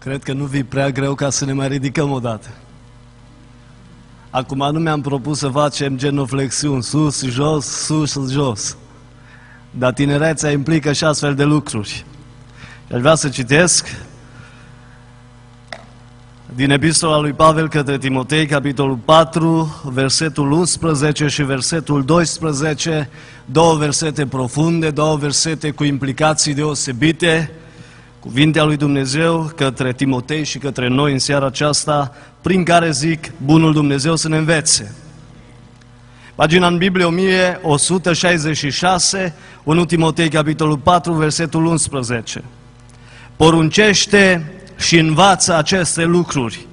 Cred că nu vi prea greu ca să ne mai ridicăm odată. Acum nu mi-am propus să facem genoflexiuni, sus, jos, sus, jos. Dar tinerețea implică și astfel de lucruri. Și aș vrea să citesc din epistola lui Pavel către Timotei, capitolul 4, versetul 11 și versetul 12, două versete profunde, două versete cu implicații deosebite, Cuvintea lui Dumnezeu către Timotei și către noi în seara aceasta, prin care zic, bunul Dumnezeu să ne învețe. Pagina în Biblie 1166, 1 Timotei, capitolul 4, versetul 11. Poruncește și învață aceste lucruri.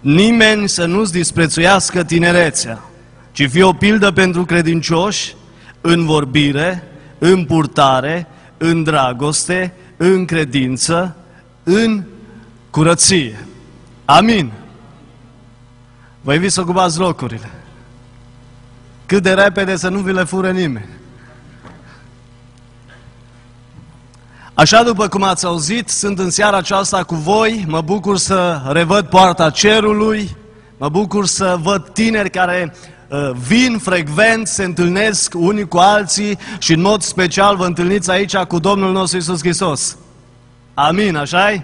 Nimeni să nu-ți disprețuiască tinerețea, ci fie o pildă pentru credincioși în vorbire, în purtare, în dragoste, în credință, în curăție. Amin. Vă invit să ocupați locurile. Cât de repede să nu vi le fure nimeni. Așa după cum ați auzit, sunt în seara aceasta cu voi, mă bucur să revăd poarta cerului, mă bucur să văd tineri care uh, vin frecvent, se întâlnesc unii cu alții și în mod special vă întâlniți aici cu Domnul nostru Isus Hristos. Amin, așa -i?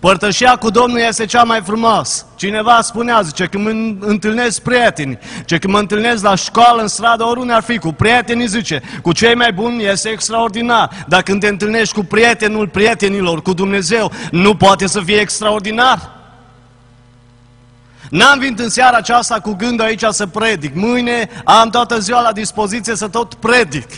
Părtășia cu Domnul este cea mai frumos. Cineva spunea, zice, când mă întâlnesc prieteni, ce când mă întâlnesc la școală, în stradă, oriunde ar fi, cu prietenii, zice, cu cei mai buni este extraordinar. Dar când te întâlnești cu prietenul prietenilor, cu Dumnezeu, nu poate să fie extraordinar. N-am venit în seara aceasta cu gândul aici să predic. Mâine am toată ziua la dispoziție să tot predic.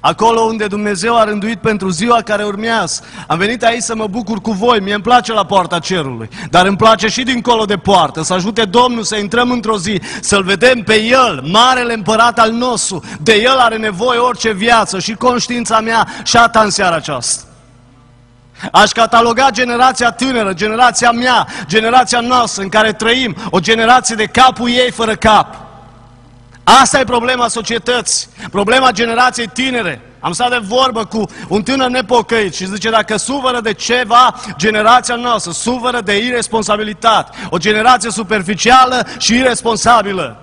Acolo unde Dumnezeu a rânduit pentru ziua care urmează. Am venit aici să mă bucur cu voi, mie îmi place la poarta cerului, dar îmi place și dincolo de poartă, să ajute Domnul să intrăm într-o zi, să-L vedem pe El, Marele Împărat al nostru, de El are nevoie orice viață și conștiința mea și a ta în seara aceasta. Aș cataloga generația tânără, generația mea, generația noastră în care trăim, o generație de capul ei fără cap. Asta e problema societății, problema generației tinere. Am stat de vorbă cu un tânăr nepocăit și zice, dacă suferă de ceva, generația noastră suferă de irresponsabilitate. O generație superficială și irresponsabilă.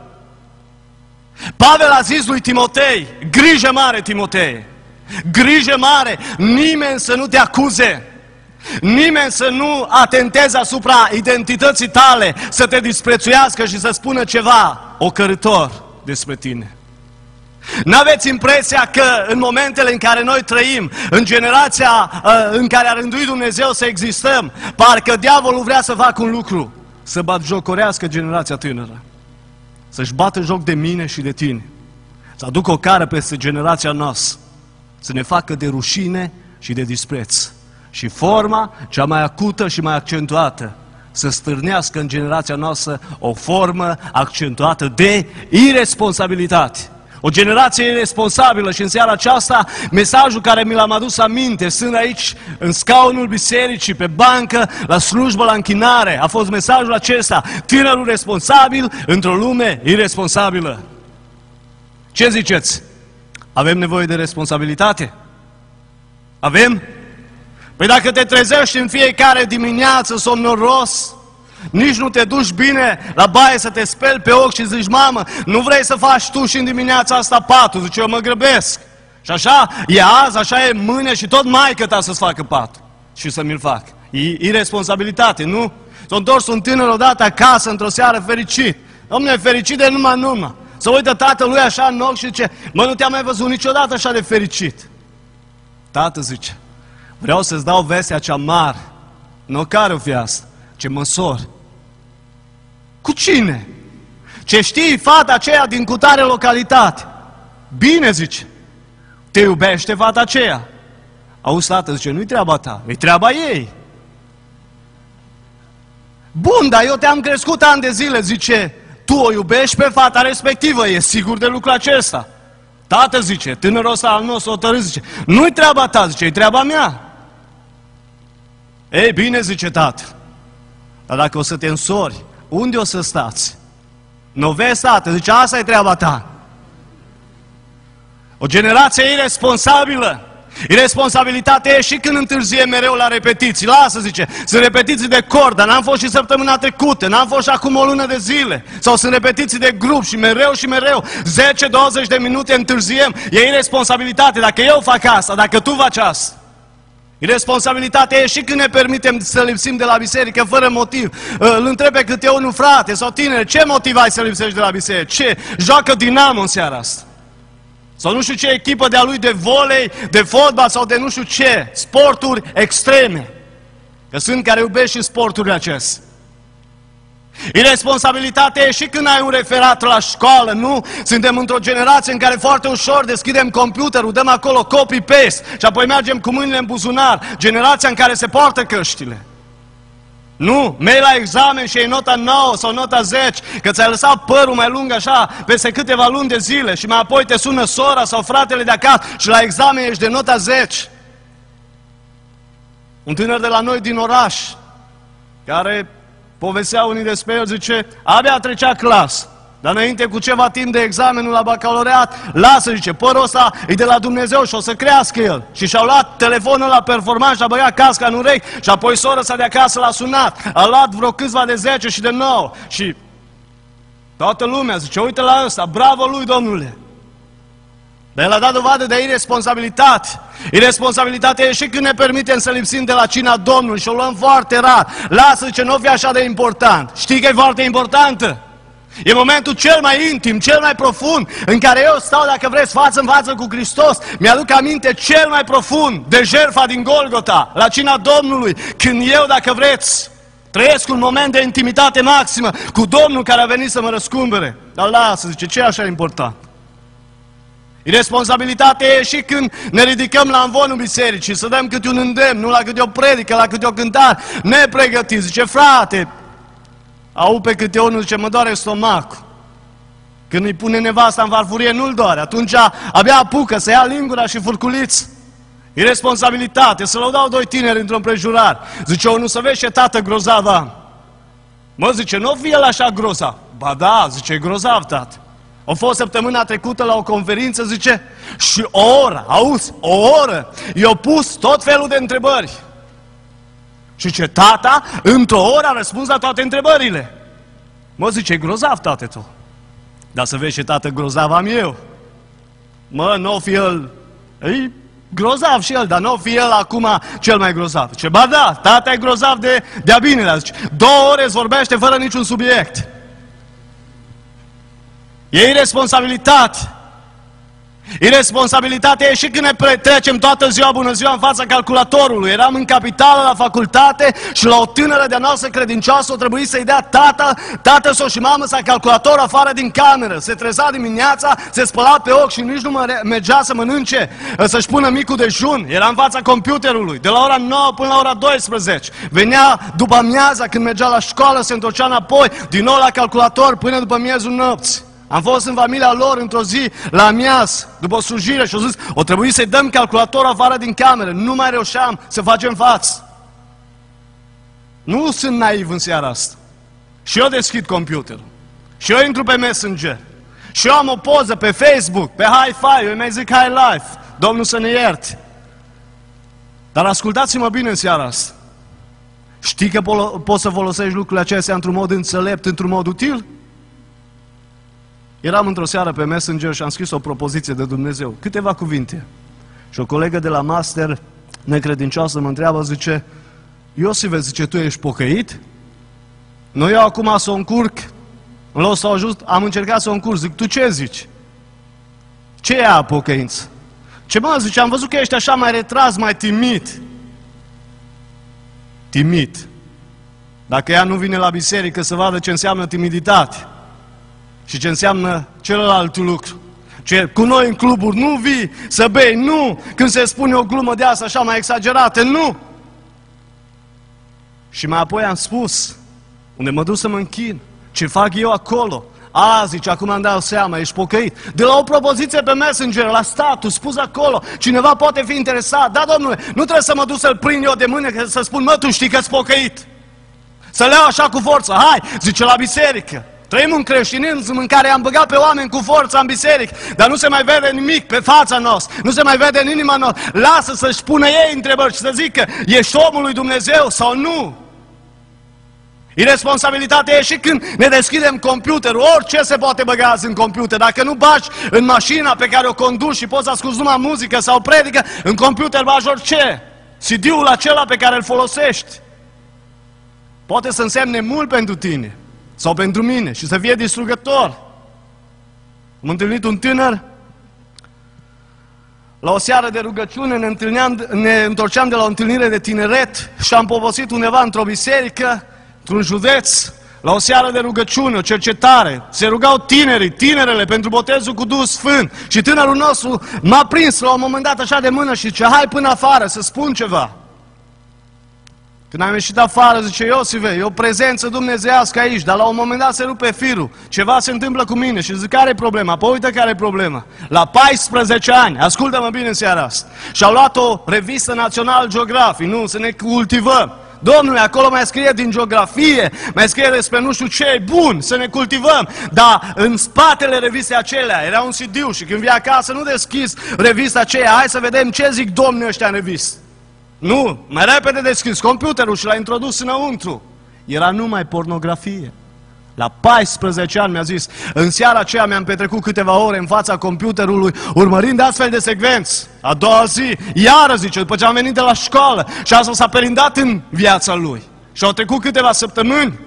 Pavel a zis lui Timotei, grijă mare Timotei, grijă mare, nimeni să nu te acuze. Nimeni să nu atenteze asupra identității tale, să te disprețuiască și să spună ceva ocărător despre tine. N-aveți impresia că în momentele în care noi trăim, în generația uh, în care a rânduit Dumnezeu să existăm, parcă diavolul vrea să facă un lucru, să bat jocorească generația tânără, să-și bată joc de mine și de tine, să aducă o cară peste generația noastră, să ne facă de rușine și de dispreț. Și forma cea mai acută și mai accentuată să stârnească în generația noastră o formă accentuată de irresponsabilitate. O generație irresponsabilă și în seara aceasta mesajul care mi l-am adus aminte, sunt aici în scaunul bisericii, pe bancă, la slujbă, la închinare, a fost mesajul acesta, tânărul responsabil într-o lume irresponsabilă. Ce ziceți? Avem nevoie de responsabilitate? Avem? Păi dacă te trezești în fiecare dimineață somnoros, nici nu te duci bine la baie să te speli pe ochi și zici, mamă, nu vrei să faci tu și în dimineața asta patul? Zice, eu mă grăbesc. Și așa e azi, așa e mâine și tot mai ta să-ți facă patul și să mi-l fac. E irresponsabilitate, nu? S-a întors un tânăr odată acasă într-o seară fericit. Domnule, fericit de numai numai. Să uită tatălui așa în ochi și zice, mă, nu te-am mai văzut niciodată așa de fericit. Tată zice, Vreau să-ți dau vestea cea mare. Nu care o fi asta, ce măsori. Cu cine? Ce știi fata aceea din cutare localitate? Bine, zice. Te iubește fata aceea. Auzi, tată, zice, nu-i treaba ta, e treaba ei. Bun, dar eu te-am crescut ani de zile, zice, tu o iubești pe fata respectivă, e sigur de lucrul acesta. Tată, zice, tânărul ăsta al nostru o zice, nu-i treaba ta, zice, e treaba mea. Ei, bine, zice tatăl, dar dacă o să te însori, unde o să stați? Nu vezi, tată, zice, asta e treaba ta. O generație irresponsabilă Irresponsabilitatea e și când întârzie mereu la repetiții. Lasă, zice, sunt repetiții de cor, dar n-am fost și săptămâna trecută, n-am fost și acum o lună de zile. Sau sunt repetiții de grup și mereu și mereu, 10-20 de minute întârziem. E irresponsabilitate dacă eu fac asta, dacă tu faci asta. Irresponsabilitatea e și când ne permitem să lipsim de la biserică fără motiv. Îl întrebe câte unul frate sau tinere, ce motiv ai să lipsești de la biserică? Ce? Joacă Dinamo în seara asta. Sau nu știu ce echipă de-a lui de volei, de fotbal sau de nu știu ce. Sporturi extreme. Că sunt care iubesc și sporturile acestea. Irresponsabilitatea e și când ai un referat la școală, nu? Suntem într-o generație în care foarte ușor deschidem computerul, dăm acolo copy-paste și apoi mergem cu mâinile în buzunar. Generația în care se poartă căștile. Nu, mergi la examen și ai nota 9 sau nota 10, că ți-ai lăsat părul mai lung așa peste câteva luni de zile și mai apoi te sună sora sau fratele de acasă și la examen ești de nota 10. Un tânăr de la noi din oraș, care povestea unii despre el, zice, abia trecea clasă. Dar înainte cu ceva timp de examenul la bacalaureat, lasă, zice, părul ăsta e de la Dumnezeu și o să crească el. Și și-au luat telefonul la performant și a băiat casca în urechi și apoi sora sa de acasă l-a sunat. A luat vreo câțiva de 10 și de 9 și toată lumea zice, uite la ăsta, bravo lui, domnule. Dar el a dat dovadă de irresponsabilitate. Irresponsabilitatea e și când ne permitem să lipsim de la cina Domnului și o luăm foarte rar. Lasă, ce nu fi așa de important. Știi că e foarte importantă? E momentul cel mai intim, cel mai profund, în care eu stau, dacă vreți, față în față cu Hristos. Mi-aduc aminte cel mai profund de jertfa din Golgota, la cina Domnului, când eu, dacă vreți, trăiesc un moment de intimitate maximă cu Domnul care a venit să mă răscumbere. Dar lasă, zice, ce e așa important? Irresponsabilitatea e și când ne ridicăm la învonul bisericii, să dăm câte un îndemn, nu la câte o predică, la câte o cântare, nepregătit. Zice, frate, au pe câte unul, zice, mă doare stomacul. Când îi pune nevasta în farfurie, nu-l doare. Atunci abia apucă să ia lingura și furculiți. Irresponsabilitate, să-l dau doi tineri într-un prejurar. Zice, unul să vezi ce tată grozav am. Mă, zice, nu fi el așa grozav. Ba da, zice, e grozav, tată. A fost săptămâna trecută la o conferință, zice, și o oră, auzi, o oră, i-au pus tot felul de întrebări. Și ce tata, într-o oră a răspuns la toate întrebările. Mă zice, grozav, tate tu. Dar să vezi ce tată grozav am eu. Mă, nu fi el, e grozav și el, dar nu fi el acum cel mai grozav. Ce ba da, tata e grozav de, de-a binelea. Zice, două ore îți vorbește fără niciun subiect. E irresponsabilitate. Irresponsabilitatea e și când ne trecem toată ziua, bună ziua, în fața calculatorului. Eram în capitală, la facultate și la o tânără de-a noastră credincioasă o trebuie să-i dea tata, tată sau și mamă sau calculator afară din cameră. Se treza dimineața, se spăla pe ochi și nici nu mergea să mănânce, să-și pună micul dejun. Era în fața computerului, de la ora 9 până la ora 12. Venea după amiaza, când mergea la școală, se întorcea înapoi, din nou la calculator până după miezul nopții. Am fost în familia lor într-o zi la mias, după o slujire și au zis, o trebuie să-i dăm calculatorul afară din cameră. Nu mai reușeam să facem față. Nu sunt naiv în seara asta. Și eu deschid computerul. Și eu intru pe Messenger. Și eu am o poză pe Facebook, pe Hi-Fi, eu mai zic High Life. Domnul să ne ierte. Dar ascultați-mă bine în seara asta. Știi că po- poți să folosești lucrurile acestea într-un mod înțelept, într-un mod util? Eram într-o seară pe Messenger și am scris o propoziție de Dumnezeu, câteva cuvinte. Și o colegă de la master, necredincioasă, mă întreabă, zice, Iosive, zice, tu ești pocăit? Noi eu acum să o încurc, în loc să o ajut, am încercat să o încurc. Zic, tu ce zici? Ce e a pocăință? Ce mă, zice, am văzut că ești așa mai retras, mai timid. Timid. Dacă ea nu vine la biserică să vadă ce înseamnă timiditate, și ce înseamnă celălalt lucru. Ce, cu noi în cluburi nu vii să bei, nu! Când se spune o glumă de asta așa mai exagerată, nu! Și mai apoi am spus, unde mă duc să mă închin, ce fac eu acolo, a, zice, acum am dat seama, ești pocăit. De la o propoziție pe Messenger, la status, spus acolo, cineva poate fi interesat. Da, domnule, nu trebuie să mă duc să-l prind eu de mână, să spun, mă, tu știi că-ți pocăit. Să le iau așa cu forță, hai, zice, la biserică. Trăim un creștinism în care am băgat pe oameni cu forța în biserică, dar nu se mai vede nimic pe fața noastră, nu se mai vede în inima noastră. Lasă să-și pună ei întrebări și să zică, ești omul lui Dumnezeu sau nu? Irresponsabilitatea e și când ne deschidem computerul, orice se poate băga azi în computer. Dacă nu bagi în mașina pe care o conduci și poți asculti numai muzică sau predică, în computer bagi orice. CD-ul acela pe care îl folosești. Poate să însemne mult pentru tine sau pentru mine și să fie distrugător. Am întâlnit un tânăr la o seară de rugăciune ne, întâlneam, ne întorceam de la o întâlnire de tineret și am povosit undeva într-o biserică într-un județ, la o seară de rugăciune, o cercetare, se rugau tinerii, tinerele pentru botezul cu Duhul Sfânt și tânărul nostru m-a prins la un moment dat așa de mână și zice, hai până afară să spun ceva. Când am ieșit afară, zice, Iosive, e o prezență dumnezeiască aici, dar la un moment dat se rupe firul, ceva se întâmplă cu mine și zic, care e problema? Păi uite care e problema. La 14 ani, ascultă-mă bine în seara asta, și-au luat o revistă Național Geographic, nu, să ne cultivăm. Domnule, acolo mai scrie din geografie, mai scrie despre nu știu ce e bun, să ne cultivăm. Dar în spatele revistei acelea era un cd și când vii acasă nu deschis revista aceea, hai să vedem ce zic domnii ăștia în revistă. Nu, mai repede deschis computerul și l-a introdus înăuntru. Era numai pornografie. La 14 ani mi-a zis, în seara aceea mi-am petrecut câteva ore în fața computerului, urmărind astfel de secvenți. A doua zi, iară zice, după ce am venit de la școală și asta s-a perindat în viața lui. Și au trecut câteva săptămâni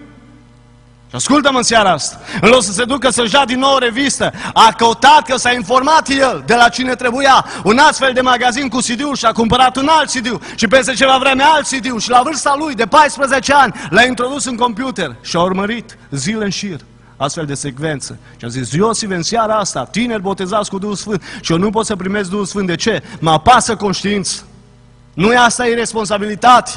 și ascultă-mă în seara asta. În loc să se ducă să-și ia din nou o revistă, a căutat că s-a informat el de la cine trebuia un astfel de magazin cu cd și a cumpărat un alt cd și peste ceva vreme alt cd și la vârsta lui de 14 ani l-a introdus în computer și a urmărit zile în șir astfel de secvență. Și a zis, Iosif, în seara asta, tineri botezați cu Duhul Sfânt și eu nu pot să primesc Duhul Sfânt. De ce? Mă apasă conștiință. Nu e asta e responsabilitate.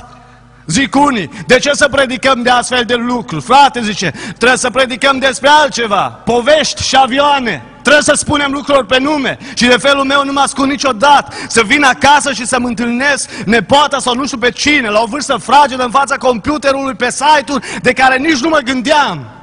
Zic unii, de ce să predicăm de astfel de lucruri? Frate, zice, trebuie să predicăm despre altceva, povești și avioane. Trebuie să spunem lucruri pe nume și de felul meu nu mă ascund niciodată să vin acasă și să-mi întâlnesc nepoata sau nu știu pe cine, la o vârstă fragedă în fața computerului pe site-uri de care nici nu mă gândeam.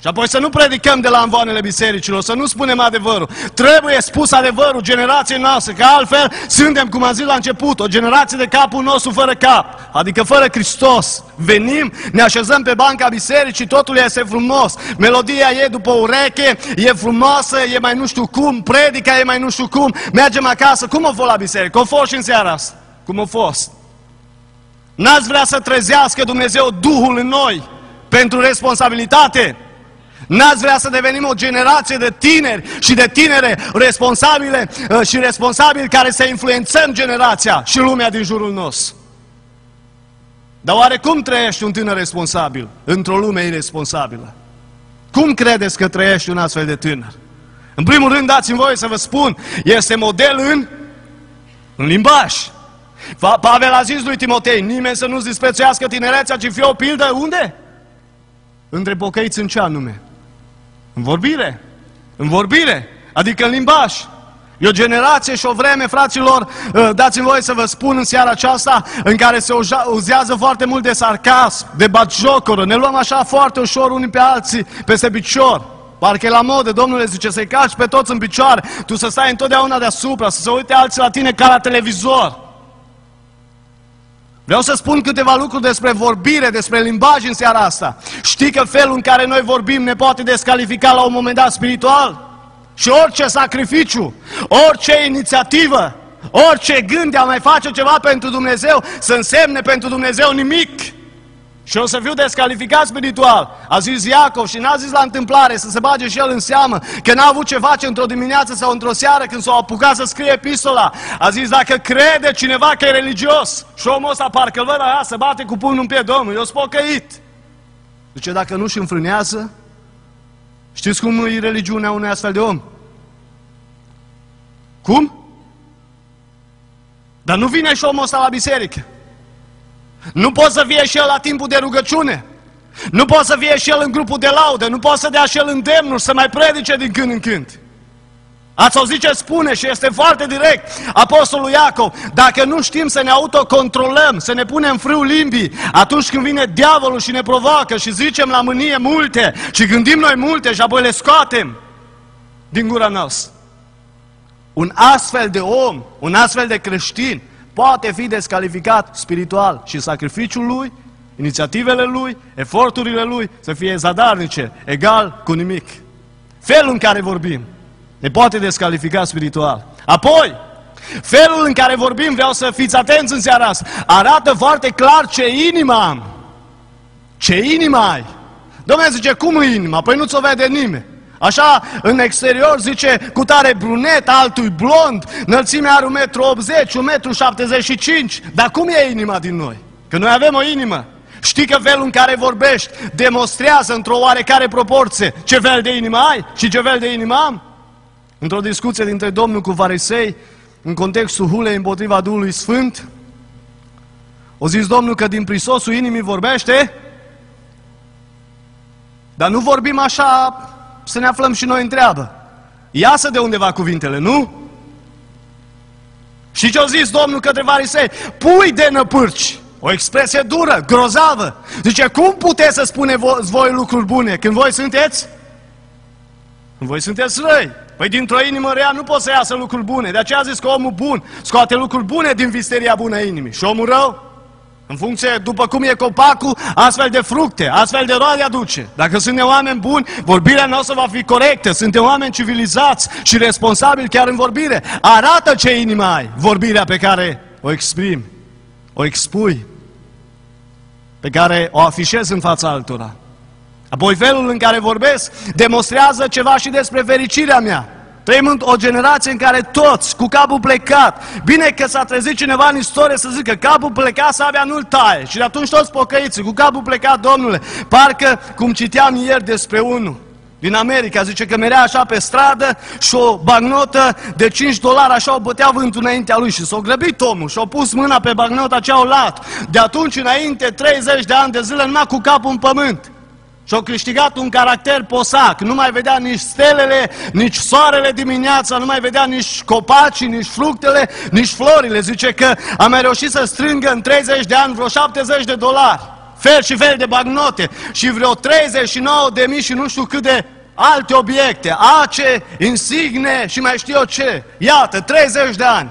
Și apoi să nu predicăm de la învoanele bisericilor, să nu spunem adevărul. Trebuie spus adevărul generației noastre, că altfel suntem, cum am zis la început, o generație de capul nostru fără cap, adică fără Hristos. Venim, ne așezăm pe banca bisericii, totul este frumos. Melodia e după ureche, e frumoasă, e mai nu știu cum, predica e mai nu știu cum, mergem acasă. Cum a fost la biserică? Cum a fost și în seara asta? Cum a fost? N-ați vrea să trezească Dumnezeu Duhul în noi pentru responsabilitate? N-ați vrea să devenim o generație de tineri și de tinere responsabile uh, și responsabili care să influențăm generația și lumea din jurul nostru. Dar oare cum trăiești un tânăr responsabil într-o lume irresponsabilă? Cum credeți că trăiești un astfel de tânăr? În primul rând, dați-mi voie să vă spun, este model în, în limbaj. Pavel a zis lui Timotei, nimeni să nu-ți disprețuiască tinerețea, ci fie o pildă unde? Între pocăiți în ce anume? În vorbire. În vorbire. Adică în limbaj. E o generație și o vreme, fraților, ă, dați-mi voie să vă spun în seara aceasta, în care se uzează foarte mult de sarcasm, de batjocoră. Ne luăm așa foarte ușor unii pe alții, peste picior. Parcă e la modă, Domnule zice, să-i caci pe toți în picioare, tu să stai întotdeauna deasupra, să se uite alții la tine ca la televizor. Vreau să spun câteva lucruri despre vorbire, despre limbaj în seara asta. Știi că felul în care noi vorbim ne poate descalifica la un moment dat spiritual? Și orice sacrificiu, orice inițiativă, orice gând de a mai face ceva pentru Dumnezeu, să însemne pentru Dumnezeu nimic. Și o să fiu descalificat spiritual. A zis Iacov și n-a zis la întâmplare să se bage și el în seamă că n-a avut ce face într-o dimineață sau într-o seară când s-a apucat să scrie epistola. A zis dacă crede cineva că e religios și omul ăsta parcă îl văd aia să bate cu pumnul în pie, Domnul, eu sunt pocăit. Zice, dacă nu și înfrânează, știți cum e religiunea unui astfel de om? Cum? Dar nu vine și omul ăsta la biserică. Nu poate să fie și el la timpul de rugăciune. Nu poate să fie și el în grupul de laudă. Nu poate să dea și el îndemnul să mai predice din când în când. Ați auzit ce spune și este foarte direct Apostolul Iacov. Dacă nu știm să ne autocontrolăm, să ne punem frâu limbii, atunci când vine diavolul și ne provoacă și zicem la mânie multe și gândim noi multe și apoi le scoatem din gura noastră. Un astfel de om, un astfel de creștin, poate fi descalificat spiritual și sacrificiul lui, inițiativele lui, eforturile lui să fie zadarnice, egal cu nimic. Felul în care vorbim ne poate descalifica spiritual. Apoi, felul în care vorbim, vreau să fiți atenți în seara asta, arată foarte clar ce inimă am. Ce inimă ai? Domnule zice, cum e inima? Păi nu ți-o vede nimeni. Așa, în exterior zice, cu tare brunet, altul blond, înălțimea are 1,80 m, 1,75 m. Dar cum e inima din noi? Că noi avem o inimă. Știi că felul în care vorbești demonstrează într-o oarecare proporție ce fel de inimă ai și ce fel de inimă am? Într-o discuție dintre Domnul cu farisei, în contextul hulei împotriva Duhului Sfânt, o zis Domnul că din prisosul inimii vorbește, dar nu vorbim așa să ne aflăm și noi în treabă. Iasă de undeva cuvintele, nu? Și ce-a zis Domnul către farisei? Pui de năpârci. O expresie dură, grozavă. Zice, cum puteți să spuneți voi lucruri bune când voi sunteți? Când voi sunteți răi. Păi dintr-o inimă rea nu pot să iasă lucruri bune. De aceea a zis că omul bun scoate lucruri bune din visteria bună a inimii. Și omul rău, în funcție, după cum e copacul, astfel de fructe, astfel de roade aduce. Dacă suntem oameni buni, vorbirea noastră va fi corectă. Suntem oameni civilizați și responsabili chiar în vorbire. Arată ce inimă ai, vorbirea pe care o exprimi, o expui, pe care o afișezi în fața altora. Apoi felul în care vorbesc demonstrează ceva și despre fericirea mea. Trăim o generație în care toți, cu capul plecat, bine că s-a trezit cineva în istorie să zică capul plecat să avea nu-l taie. Și de atunci toți pocăiții, cu capul plecat, domnule, parcă, cum citeam ieri despre unul, din America, zice că merea așa pe stradă și o bagnotă de 5 dolari așa o bătea vântul înaintea lui și s-a grăbit omul și a pus mâna pe bagnota ce au luat. De atunci înainte, 30 de ani de zile, numai cu capul în pământ. Și-au câștigat un caracter posac, nu mai vedea nici stelele, nici soarele dimineața, nu mai vedea nici copacii, nici fructele, nici florile. Zice că a mai reușit să strângă în 30 de ani vreo 70 de dolari, fel și fel de bagnote și vreo 39 de mii și nu știu cât de alte obiecte, ace, insigne și mai știu eu ce. Iată, 30 de ani.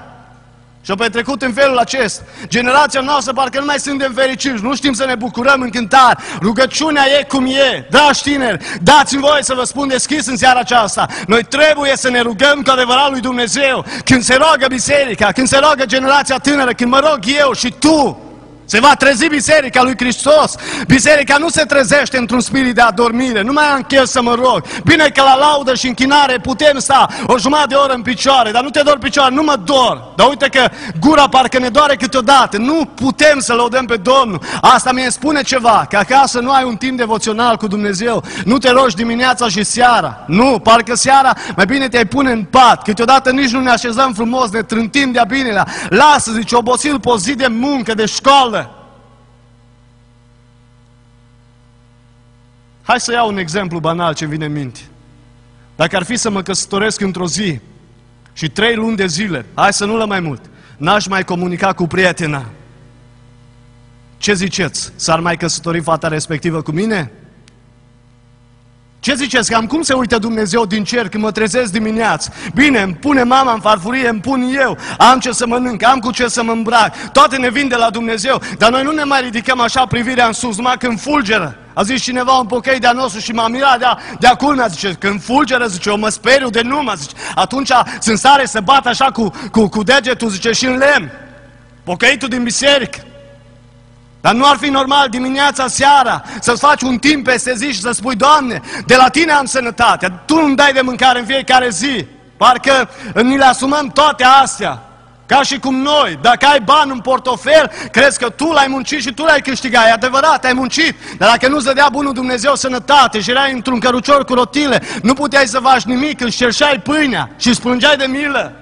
Și-au petrecut în felul acesta. Generația noastră parcă nu mai suntem fericiți, nu știm să ne bucurăm în cântar. Rugăciunea e cum e. Dragi tineri, dați-mi voie să vă spun deschis în seara aceasta. Noi trebuie să ne rugăm cu adevărat lui Dumnezeu. Când se roagă biserica, când se roagă generația tânără, când mă rog eu și tu, se va trezi Biserica lui Hristos. Biserica nu se trezește într-un spirit de adormire. Nu mai am chef să mă rog. Bine că la laudă și închinare putem sta o jumătate de oră în picioare, dar nu te dor picioare, nu mă dor. Dar uite că gura parcă ne doare câteodată. Nu putem să lăudăm pe Domnul. Asta mi spune ceva, că acasă nu ai un timp devoțional cu Dumnezeu. Nu te rogi dimineața și seara. Nu, parcă seara mai bine te-ai pune în pat. Câteodată nici nu ne așezăm frumos, ne trântim de-a binelea. Lasă, zice, obosit pe o zi de muncă, de școală Hai să iau un exemplu banal ce vine în minte. Dacă ar fi să mă căsătoresc într-o zi și trei luni de zile, hai să nu le mai mult, n-aș mai comunica cu prietena. Ce ziceți? S-ar mai căsători fata respectivă cu mine? Ce ziceți? Cam cum se uită Dumnezeu din cer când mă trezesc dimineață? Bine, îmi pune mama în farfurie, îmi pun eu, am ce să mănânc, am cu ce să mă îmbrac. Toate ne vin de la Dumnezeu, dar noi nu ne mai ridicăm așa privirea în sus, numai când fulgeră. A zis cineva un pocăi de-a nostru și m-a mirat de-a, de culmea, zice, când fulgeră, zice, eu mă speriu de numă, zice, atunci sunt sare să bat așa cu, cu, cu degetul, zice, și în lemn. Pocăitul din biserică. Dar nu ar fi normal dimineața, seara, să-ți faci un timp peste zi și să spui, Doamne, de la Tine am sănătate, Tu îmi dai de mâncare în fiecare zi. Parcă ni le asumăm toate astea. Ca și cum noi, dacă ai bani în portofel, crezi că tu l-ai muncit și tu l-ai câștigat. E adevărat, ai muncit. Dar dacă nu-ți dădea bunul Dumnezeu sănătate și erai într-un cărucior cu rotile, nu puteai să faci nimic, îți cerșai pâinea și îți plângeai de milă.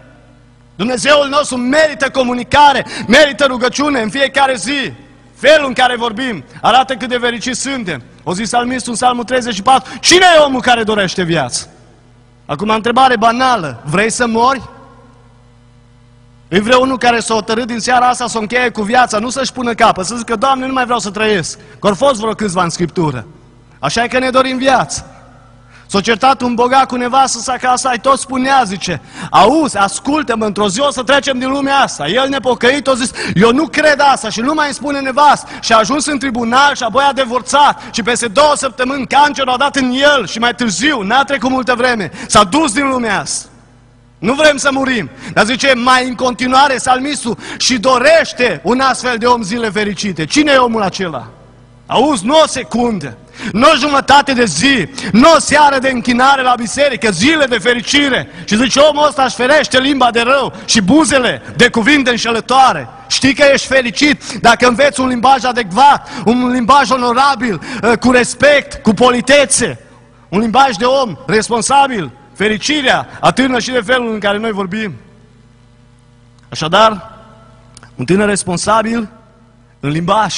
Dumnezeul nostru merită comunicare, merită rugăciune în fiecare zi. Felul în care vorbim arată cât de fericiți suntem. O zis salmistul în salmul 34, cine e omul care dorește viață? Acum, întrebare banală. Vrei să mori? E vreau unul care s-a hotărât din seara asta să o încheie cu viața, nu să-și pună capă, să zică, Doamne, nu mai vreau să trăiesc. Că au fost vreo câțiva în Scriptură. Așa e că ne dorim viață. S-a certat un bogat cu nevastă sa ca asta, tot spunea, zice, auzi, ascultă-mă, într-o zi o să trecem din lumea asta. El nepocăit a zis, eu nu cred asta și nu mai îmi spune nevastă. Și a ajuns în tribunal și apoi a divorțat și peste două săptămâni cancerul a dat în el și mai târziu, n-a trecut multă vreme, s-a dus din lumea asta. Nu vrem să murim. Dar zice, mai în continuare, salmistul și dorește un astfel de om zile fericite. Cine e omul acela? Auzi, nu o secundă, nu o jumătate de zi, nu o seară de închinare la biserică, zile de fericire. Și zice, omul ăsta își ferește limba de rău și buzele de cuvinte înșelătoare. Știi că ești fericit dacă înveți un limbaj adecvat, un limbaj onorabil, ă, cu respect, cu politețe, un limbaj de om responsabil. Fericirea atârnă și de felul în care noi vorbim. Așadar, un tânăr responsabil în limbaj,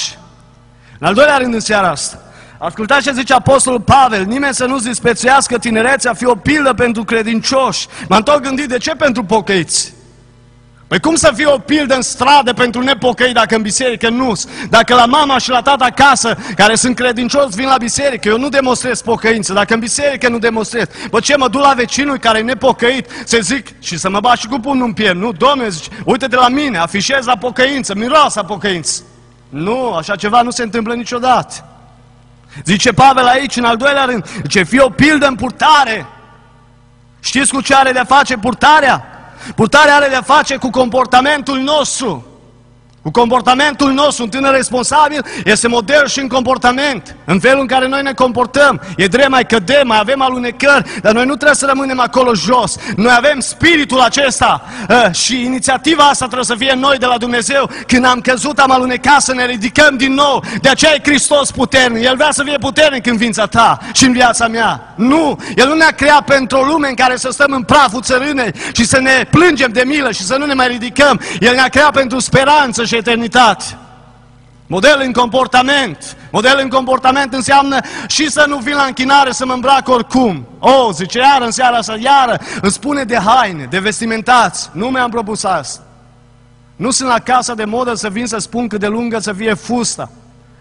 în al doilea rând în seara asta, ascultați ce zice Apostolul Pavel, nimeni să nu-ți disprețuiască tinerețea, fi o pildă pentru credincioși. M-am tot gândit, de ce pentru pocăiți? Păi cum să fie o pildă în stradă pentru nepocăi dacă în biserică nu Dacă la mama și la tata acasă, care sunt credincioși, vin la biserică, eu nu demonstrez pocăință. Dacă în biserică nu demonstrez, bă ce, mă duc la vecinul care e nepocăit, să zic și să mă bat și cu pumnul în piept. Nu, domne, zice, uite-te la mine, afișez la pocăință, miroasa pocăință. Nu, așa ceva nu se întâmplă niciodată. Zice Pavel aici, în al doilea rând, zice, fie o pildă în purtare. Știți cu ce are de-a face purtarea? Purtarea are de-a face cu comportamentul nostru. Cu comportamentul nostru, un tânăr responsabil este model și în comportament, în felul în care noi ne comportăm. E drept, mai cădem, mai avem alunecări, dar noi nu trebuie să rămânem acolo jos. Noi avem spiritul acesta uh, și inițiativa asta trebuie să fie noi de la Dumnezeu. Când am căzut, am alunecat să ne ridicăm din nou. De aceea e Hristos puternic. El vrea să fie puternic în viața ta și în viața mea. Nu! El nu ne-a creat pentru o lume în care să stăm în praful țărânei și să ne plângem de milă și să nu ne mai ridicăm. El ne-a creat pentru speranță și eternitate. Model în comportament. Model în comportament înseamnă și să nu vin la închinare să mă îmbrac oricum. O, oh, zice iară în seara asta, iară, îmi spune de haine, de vestimentați. Nu mi-am propus asta. Nu sunt la casa de modă să vin să spun cât de lungă să fie fusta,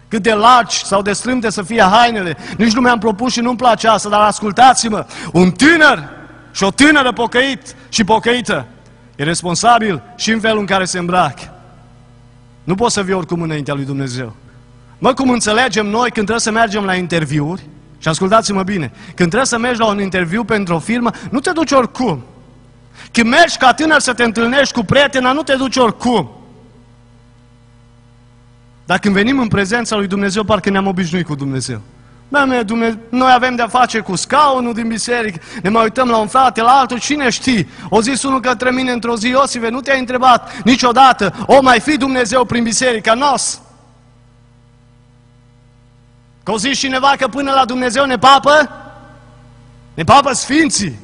cât de largi sau de strâmte să fie hainele. Nici nu mi-am propus și nu-mi place asta, dar ascultați-mă, un tânăr și o tânără pocăit și pocăită e responsabil și în felul în care se îmbracă. Nu poți să vii oricum înaintea lui Dumnezeu. Mă, cum înțelegem noi când trebuie să mergem la interviuri, și ascultați-mă bine, când trebuie să mergi la un interviu pentru o firmă, nu te duci oricum. Când mergi ca tânăr să te întâlnești cu prietena, nu te duci oricum. Dar când venim în prezența lui Dumnezeu, parcă ne-am obișnuit cu Dumnezeu. Mame, Dumne, noi avem de-a face cu scaunul din biserică, ne mai uităm la un frate, la altul, cine știe? O zis unul către mine într-o zi, Iosive, nu te-ai întrebat niciodată, o mai fi Dumnezeu prin biserica noastră? Că o zis cineva că până la Dumnezeu ne papă? Ne papă sfinții.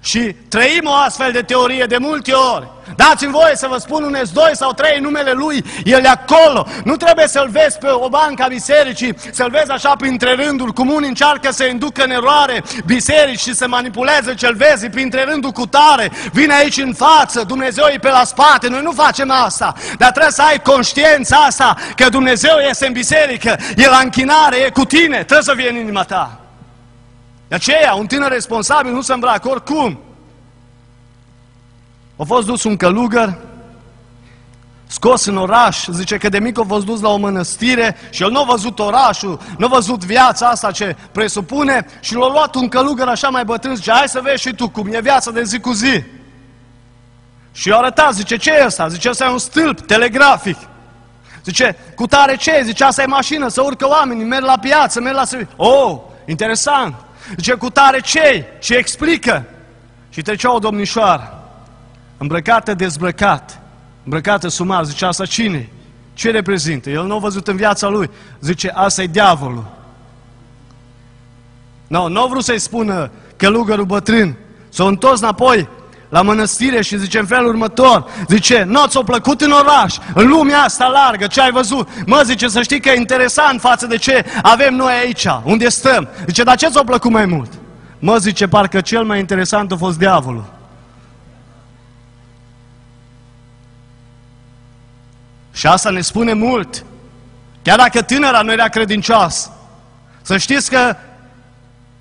Și trăim o astfel de teorie de multe ori. Dați-mi voie să vă spun uneți doi sau trei numele lui, el e acolo. Nu trebuie să-l vezi pe o bancă a bisericii, să-l vezi așa printre rânduri, cum unii încearcă să inducă în eroare biserici și să manipuleze ce-l vezi printre rândul cu tare. Vine aici în față, Dumnezeu e pe la spate, noi nu facem asta. Dar trebuie să ai conștiința asta că Dumnezeu este în biserică, e la închinare, e cu tine, trebuie să fie în inima ta. De aceea, un tânăr responsabil nu se îmbracă oricum. A fost dus un călugăr, scos în oraș, zice că de mic a fost dus la o mănăstire și el nu a văzut orașul, nu a văzut viața asta ce presupune și l-a luat un călugăr așa mai bătrân, zice, hai să vezi și tu cum e viața de zi cu zi. Și i-a arătat, zice, ce e asta? Zice, asta e un stâlp telegrafic. Zice, cu tare ce? Zice, asta e mașină, să urcă oamenii, merg la piață, merg la serviciu. Oh, interesant. Zice, cu tare ce Și explică. Și trecea o domnișoară, îmbrăcată, dezbrăcat, îmbrăcată sumar. Zice, asta cine? Ce reprezintă? El nu a văzut în viața lui. Zice, asta e diavolul. Nu, no, nu a vrut să-i spună călugărul bătrân. S-a întors înapoi la mănăstire și zice în felul următor, zice, nu ți-a plăcut în oraș, în lumea asta largă, ce ai văzut? Mă, zice, să știi că e interesant față de ce avem noi aici, unde stăm. Zice, dar ce ți-a plăcut mai mult? Mă zice, parcă cel mai interesant a fost diavolul. Și asta ne spune mult. Chiar dacă tânăra nu era credincioasă. Să știți că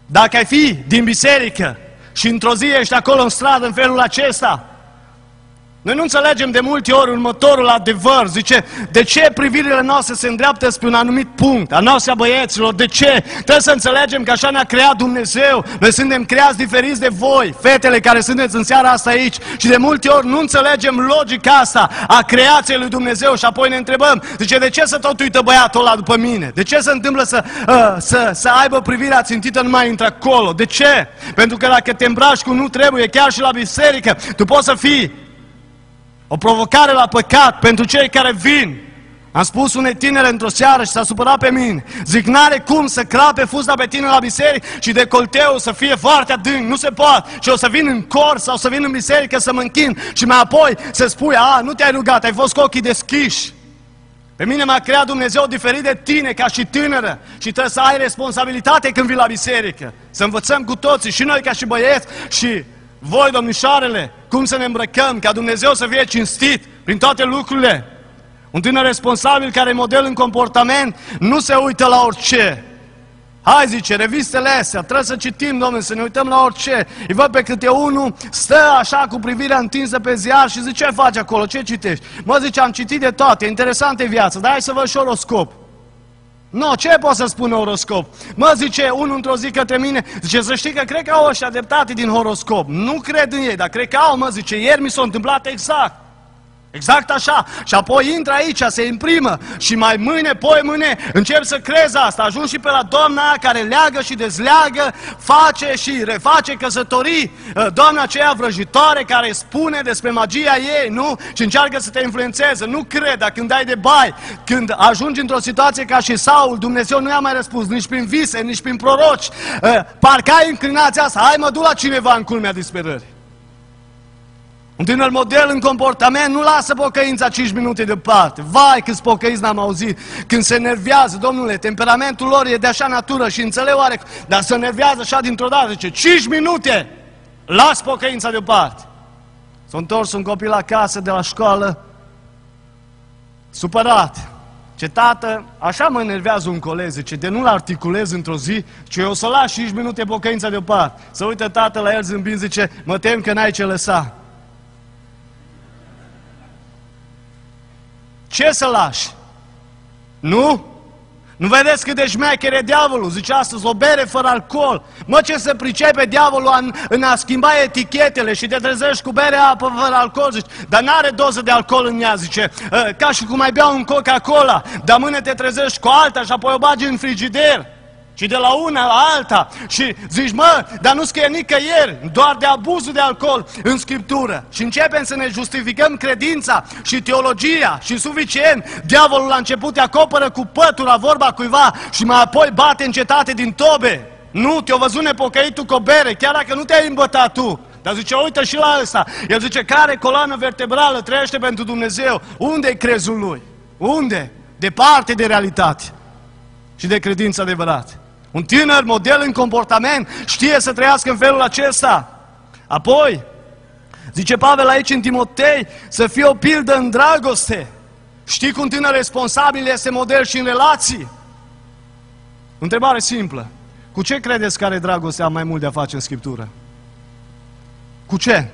dacă ai fi din biserică și într-o zi ești acolo în stradă în felul acesta, noi nu înțelegem de multe ori următorul adevăr. Zice, de ce privirile noastre se îndreaptă spre un anumit punct? A noastră băieților, de ce? Trebuie să înțelegem că așa ne-a creat Dumnezeu. Noi suntem creați diferiți de voi, fetele care sunteți în seara asta aici. Și de multe ori nu înțelegem logica asta a creației lui Dumnezeu și apoi ne întrebăm, zice, de ce să tot uită băiatul ăla după mine? De ce se întâmplă să, uh, să, să aibă privirea țintită numai într-acolo? De ce? Pentru că dacă te îmbraci cu nu trebuie, chiar și la biserică, tu poți să fii o provocare la păcat pentru cei care vin. Am spus unei tinere într-o seară și s-a supărat pe mine. Zic, n-are cum să crape fusta pe tine la biserică și decolteul să fie foarte adânc. Nu se poate. Și o să vin în cor sau să vin în biserică să mă închin și mai apoi să spui, a, nu te-ai rugat, ai fost cu ochii deschiși. Pe mine m-a creat Dumnezeu diferit de tine ca și tânără și trebuie să ai responsabilitate când vii la biserică. Să învățăm cu toții, și noi ca și băieți și voi, domnișoarele, cum să ne îmbrăcăm, ca Dumnezeu să fie cinstit prin toate lucrurile. Un tânăr responsabil care e model în comportament nu se uită la orice. Hai, zice, revistele astea, trebuie să citim, domnule, să ne uităm la orice. Îi văd pe câte unul, stă așa cu privirea întinsă pe ziar și zice, ce faci acolo, ce citești? Mă, zice, am citit de toate, interesante viață, dar hai să văd și oroscop. Nu, ce pot să spun horoscop? Mă, zice unul într-o zi către mine, zice, să știi că cred că au ăștia dreptate din horoscop. Nu cred în ei, dar cred că au, mă, zice, ieri mi s-a întâmplat exact. Exact așa. Și apoi intră aici, se imprimă și mai mâine, poi mâine, încep să crezi asta. Ajung și pe la doamna care leagă și dezleagă, face și reface căsătorii. Ă, doamna aceea vrăjitoare care spune despre magia ei, nu? Și încearcă să te influențeze. Nu cred, dar când ai de bai, când ajungi într-o situație ca și Saul, Dumnezeu nu i-a mai răspuns nici prin vise, nici prin proroci. Ă, parcă ai înclinația asta, hai mă du la cineva în culmea disperării. Un tânăr model în comportament nu lasă pocăința 5 minute deoparte. Vai, câți pocăiți n-am auzit. Când se nervează, domnule, temperamentul lor e de așa natură și înțeleg oare, dar se nervează așa dintr-o dată. Zice, 5 minute, las pocăința deoparte. S-a întors un copil acasă de la școală, supărat. Ce tată, așa mă enervează un coleg, zice, de nu-l articulez într-o zi, ci eu o să las 5 minute pocăința deoparte. Să uită tată la el zâmbind, zice, mă tem că n-ai ce lăsa. Ce să lași? Nu? Nu vedeți cât de șmecher e diavolul? Zice astăzi, o bere fără alcool. Mă, ce se pricepe diavolul în, în a schimba etichetele și te trezești cu bere apă fără alcool, zice, dar n-are doză de alcool în ea, zice, ă, ca și cum ai bea un Coca-Cola, dar mâine te trezești cu alta și apoi o bagi în frigider. Și de la una la alta. Și zici, mă, dar nu scrie nicăieri, doar de abuzul de alcool în Scriptură. Și începem să ne justificăm credința și teologia și suficient. Diavolul la început te acoperă cu pătura vorba cuiva și mai apoi bate în cetate din tobe. Nu, te-o văzut nepocăitul cu o bere, chiar dacă nu te-ai îmbătat tu. Dar zice, uite și la ăsta. El zice, care coloană vertebrală trăiește pentru Dumnezeu? Unde e crezul lui? Unde? Departe de realitate și de credință adevărată. Un tânăr model în comportament știe să trăiască în felul acesta. Apoi, zice Pavel aici în Timotei, să fie o pildă în dragoste. Știi cum tânăr responsabil este model și în relații? Întrebare simplă. Cu ce credeți că are dragostea mai mult de a face în Scriptură? Cu ce?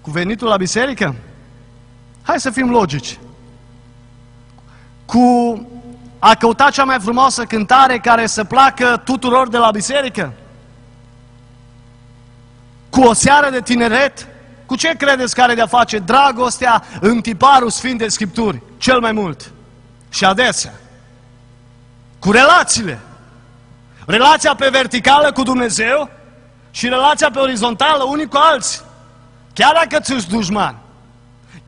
Cu venitul la biserică? Hai să fim logici. Cu a căutat cea mai frumoasă cântare care să placă tuturor de la biserică? Cu o seară de tineret? Cu ce credeți care de a face dragostea în tiparul Sfintei Scripturi? Cel mai mult. Și adesea. Cu relațiile. Relația pe verticală cu Dumnezeu și relația pe orizontală unii cu alții. Chiar dacă ți-ești dușman.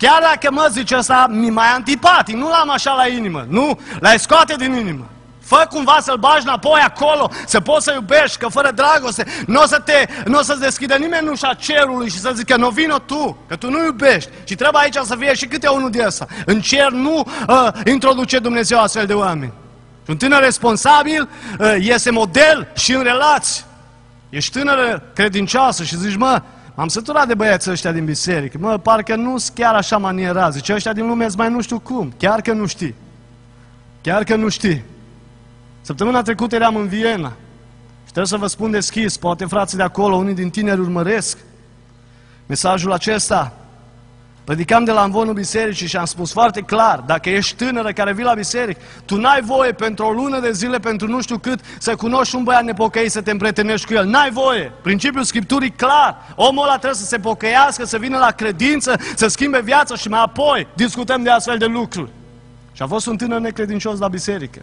Chiar dacă mă zice ăsta, mi mai antipatic, nu l-am așa la inimă, nu, l-ai scoate din inimă. Fă cumva să-l bagi înapoi acolo, să poți să iubești, că fără dragoste nu o să te, nu o să-ți deschidă nimeni ușa cerului și să zică, nu vino tu, că tu nu iubești. Și trebuie aici să fie și câte unul de ăsta. În cer nu uh, introduce Dumnezeu astfel de oameni. Și un tânăr responsabil uh, este model și în relații. Ești tânără credincioasă și zici, mă, am săturat de băieți ăștia din biserică. Mă, parcă nu sunt chiar așa manierați. Zice, ăștia din lume mai nu știu cum. Chiar că nu știi. Chiar că nu știi. Săptămâna trecută eram în Viena. Și trebuie să vă spun deschis, poate frații de acolo, unii din tineri urmăresc mesajul acesta. Predicam de la învonul bisericii și am spus foarte clar, dacă ești tânără care vii la biserică, tu n-ai voie pentru o lună de zile, pentru nu știu cât, să cunoști un băiat nepocăit, să te împretenești cu el. N-ai voie. Principiul Scripturii clar. Omul ăla trebuie să se pocăiască, să vină la credință, să schimbe viața și mai apoi discutăm de astfel de lucruri. Și a fost un tânăr necredincios la biserică.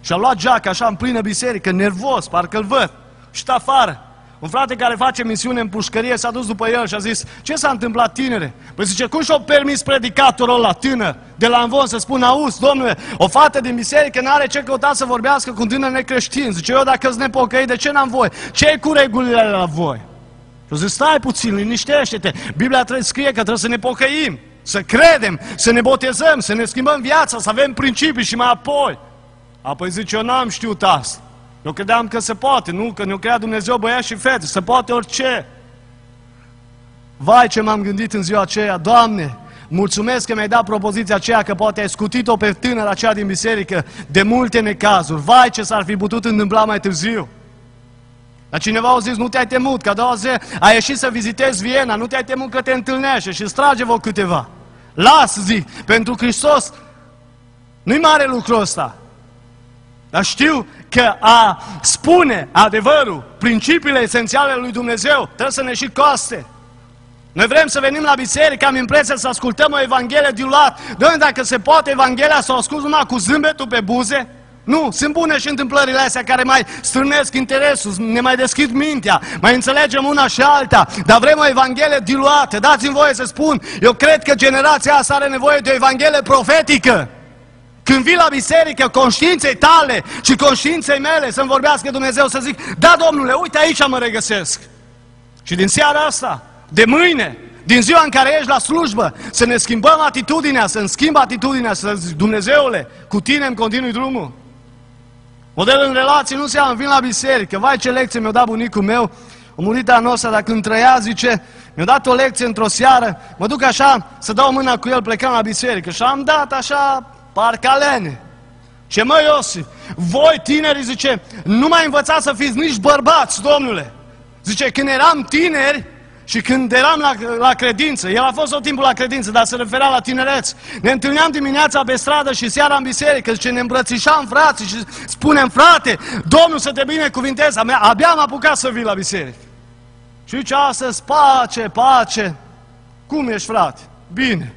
Și a luat geaca așa în plină biserică, nervos, parcă-l văd. Și afară. Un frate care face misiune în pușcărie s-a dus după el și a zis, ce s-a întâmplat tinere? Păi zice, cum și-o permis predicatorul la tânăr de la învon să spună, auzi, domnule, o fată din biserică n-are ce căuta să vorbească cu un tânăr necreștin. Zice, eu dacă sunt nepocăit, de ce n-am voi? ce cu regulile la voi? Și zice, stai puțin, liniștește-te. Biblia trebuie scrie că trebuie să ne pocăim, să credem, să ne botezăm, să ne schimbăm viața, să avem principii și mai apoi. Apoi zice, eu n-am știut asta. Eu credeam că se poate, nu? Că ne-o crea Dumnezeu băiat și fete, se poate orice. Vai ce m-am gândit în ziua aceea, Doamne, mulțumesc că mi-ai dat propoziția aceea, că poate ai scutit-o pe tânăra aceea din biserică de multe necazuri. Vai ce s-ar fi putut întâmpla mai târziu. Dar cineva a zis, nu te-ai temut, că a doua zi ai ieșit să vizitezi Viena, nu te-ai temut că te întâlnește și îți trage vă câteva. Las, zic, pentru Hristos nu-i mare lucru ăsta. Dar știu că a spune adevărul, principiile esențiale lui Dumnezeu, trebuie să ne și coste. Noi vrem să venim la biserică, am impresia să ascultăm o Evanghelie diluat. Doamne, dacă se poate Evanghelia să o ascult numai cu zâmbetul pe buze, nu, sunt bune și întâmplările astea care mai strânesc interesul, ne mai deschid mintea, mai înțelegem una și alta, dar vrem o Evanghelie diluată. Dați-mi voie să spun, eu cred că generația asta are nevoie de o Evanghelie profetică. Când vii la biserică, conștiinței tale și conștiinței mele să-mi vorbească Dumnezeu, să zic, da, Domnule, uite aici mă regăsesc. Și din seara asta, de mâine, din ziua în care ești la slujbă, să ne schimbăm atitudinea, să-mi schimb atitudinea, să zic, Dumnezeule, cu tine îmi continui drumul. Modelul în relații nu înseamnă, vin la biserică, vai ce lecție mi-a dat bunicul meu, o murit anul ăsta, dar când trăia, zice, mi-a dat o lecție într-o seară, mă duc așa să dau mâna cu el, plecam la biserică și am dat așa parcalene. Ce mă, Iosif, voi tineri, zice, nu mai învățați să fiți nici bărbați, domnule. Zice, când eram tineri și când eram la, la credință, el a fost tot timpul la credință, dar se referea la tinereț. Ne întâlneam dimineața pe stradă și seara în biserică, zice, ne îmbrățișam frații și spunem, frate, Domnul să te binecuvinteze, abia am apucat să vin la biserică. Și zice, astăzi, pace, pace. Cum ești, frate? Bine.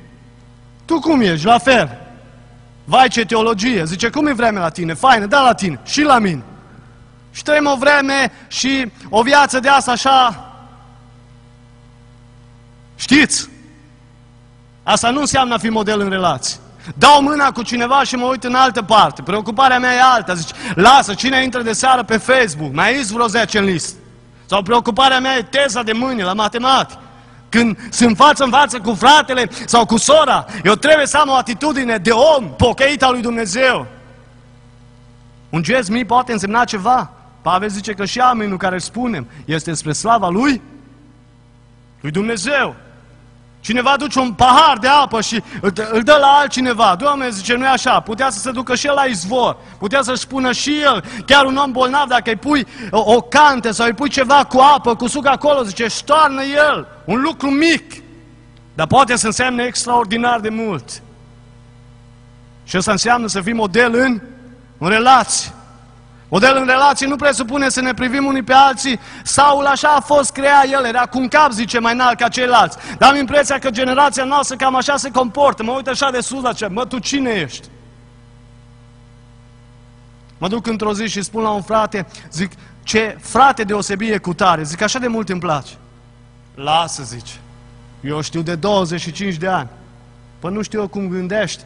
Tu cum ești? La fel. Vai ce teologie! Zice, cum e vremea la tine? Faină, da la tine, și la mine. Și trăim o vreme și o viață de asta așa... Știți? Asta nu înseamnă a fi model în relații. Dau mâna cu cineva și mă uit în altă parte. Preocuparea mea e alta. Zice, lasă, cine intră de seară pe Facebook? Mai ai vreo 10 în list. Sau preocuparea mea e teza de mâine la matematică. Când sunt față în față cu fratele sau cu sora, eu trebuie să am o atitudine de om pocăit al lui Dumnezeu. Un gest mic poate însemna ceva. Pavel zice că și amenul care spunem este spre slava lui, lui Dumnezeu. Cineva aduce un pahar de apă și îl dă la altcineva. Doamne, zice, nu e așa. Putea să se ducă și el la izvor. Putea să-și spună și el, chiar un om bolnav, dacă îi pui o, o cante sau îi pui ceva cu apă, cu suc acolo, zice, ștoarnă el. Un lucru mic. Dar poate să însemne extraordinar de mult. Și asta înseamnă să fii model în, în relații. Model în relații nu presupune să ne privim unii pe alții. Saul așa a fost creat el, era cu un cap, zice, mai înalt ca ceilalți. Dar am impresia că generația noastră cam așa se comportă. Mă uit așa de sus la ce, mă, tu cine ești? Mă duc într-o zi și spun la un frate, zic, ce frate deosebie cu tare. Zic, așa de mult îmi place. Lasă, zice. Eu știu de 25 de ani. Păi nu știu eu cum gândești.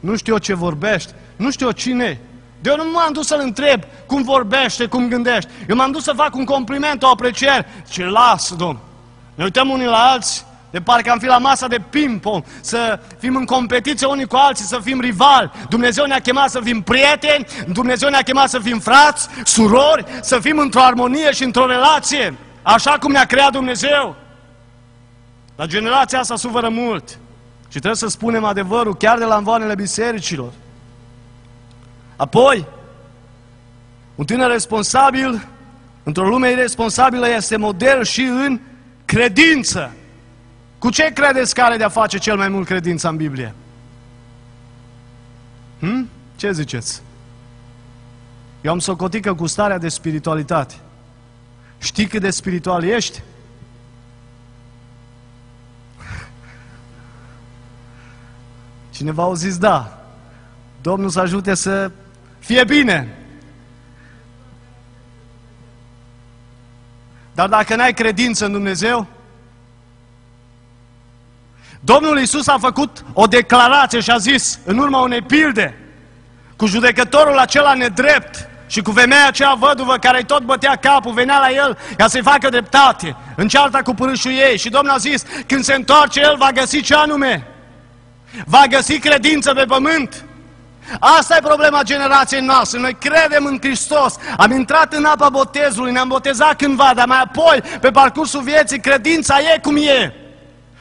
Nu știu eu ce vorbești. Nu știu eu cine e. De eu nu m-am dus să-l întreb cum vorbește, cum gândește. Eu m-am dus să fac un compliment, o apreciere. Ce lasă, domn. Ne uităm unii la alții, de parcă am fi la masa de ping-pong, să fim în competiție unii cu alții, să fim rivali. Dumnezeu ne-a chemat să fim prieteni, Dumnezeu ne-a chemat să fim frați, surori, să fim într-o armonie și într-o relație, așa cum ne-a creat Dumnezeu. Dar generația asta suferă mult. Și trebuie să spunem adevărul chiar de la învoanele bisericilor. Apoi, un tânăr responsabil, într-o lume irresponsabilă, este model și în credință. Cu ce credeți că are de-a face cel mai mult credința în Biblie? Hm? Ce ziceți? Eu am socotit că cu starea de spiritualitate. Știi cât de spiritual ești? Cineva au zis da. Domnul să ajute să fie bine. Dar dacă n-ai credință în Dumnezeu, Domnul Isus a făcut o declarație și a zis, în urma unei pilde, cu judecătorul acela nedrept și cu femeia aceea văduvă care tot bătea capul, venea la el ca să-i facă dreptate, în cearta cu părâșul ei. Și Domnul a zis, când se întoarce el, va găsi ce anume? Va găsi credință pe pământ. Asta e problema generației noastre. Noi credem în Hristos. Am intrat în apa botezului, ne-am botezat cândva, dar mai apoi, pe parcursul vieții, credința e cum e.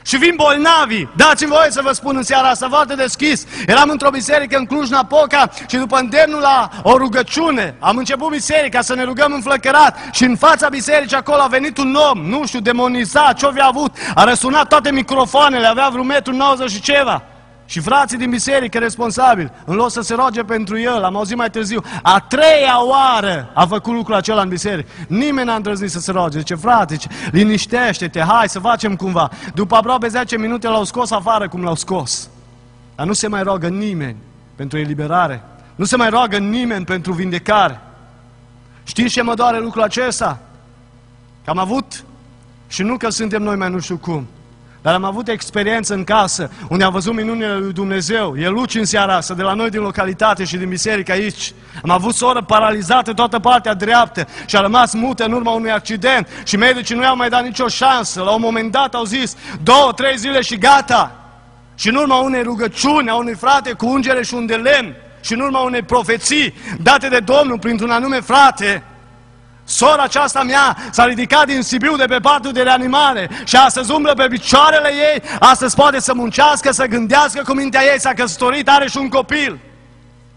Și vin bolnavi. Dați-mi voie să vă spun în seara asta foarte deschis. Eram într-o biserică în Cluj-Napoca și după îndemnul la o rugăciune, am început biserica să ne rugăm înflăcărat și în fața bisericii acolo a venit un om, nu știu, demonizat, ce-o avea avut. A răsunat toate microfoanele, avea vreo metru 90 și ceva. Și frații din biserică responsabili, în loc să se roage pentru el, am auzit mai târziu, a treia oară a făcut lucrul acela în biserică. Nimeni n-a îndrăznit să se roage. Zice, frate, zice, liniștește-te, hai să facem cumva. După aproape 10 minute l-au scos afară cum l-au scos. Dar nu se mai roagă nimeni pentru eliberare. Nu se mai roagă nimeni pentru vindecare. Știți ce mă doare lucrul acesta? Că am avut, și nu că suntem noi mai nu știu cum, dar am avut experiență în casă, unde am văzut minunile lui Dumnezeu. E luci în seara asta, de la noi din localitate și din biserică aici. Am avut soră paralizată toată partea dreaptă și a rămas mută în urma unui accident. Și medicii nu i-au mai dat nicio șansă. La un moment dat au zis, două, trei zile și gata. Și în urma unei rugăciuni a unui frate cu ungere și un de lemn, și în urma unei profeții date de Domnul printr-un anume frate, Sora aceasta mea s-a ridicat din Sibiu de pe partul de reanimare și astăzi umblă pe picioarele ei, astăzi poate să muncească, să gândească cu mintea ei, s-a căsătorit, are și un copil.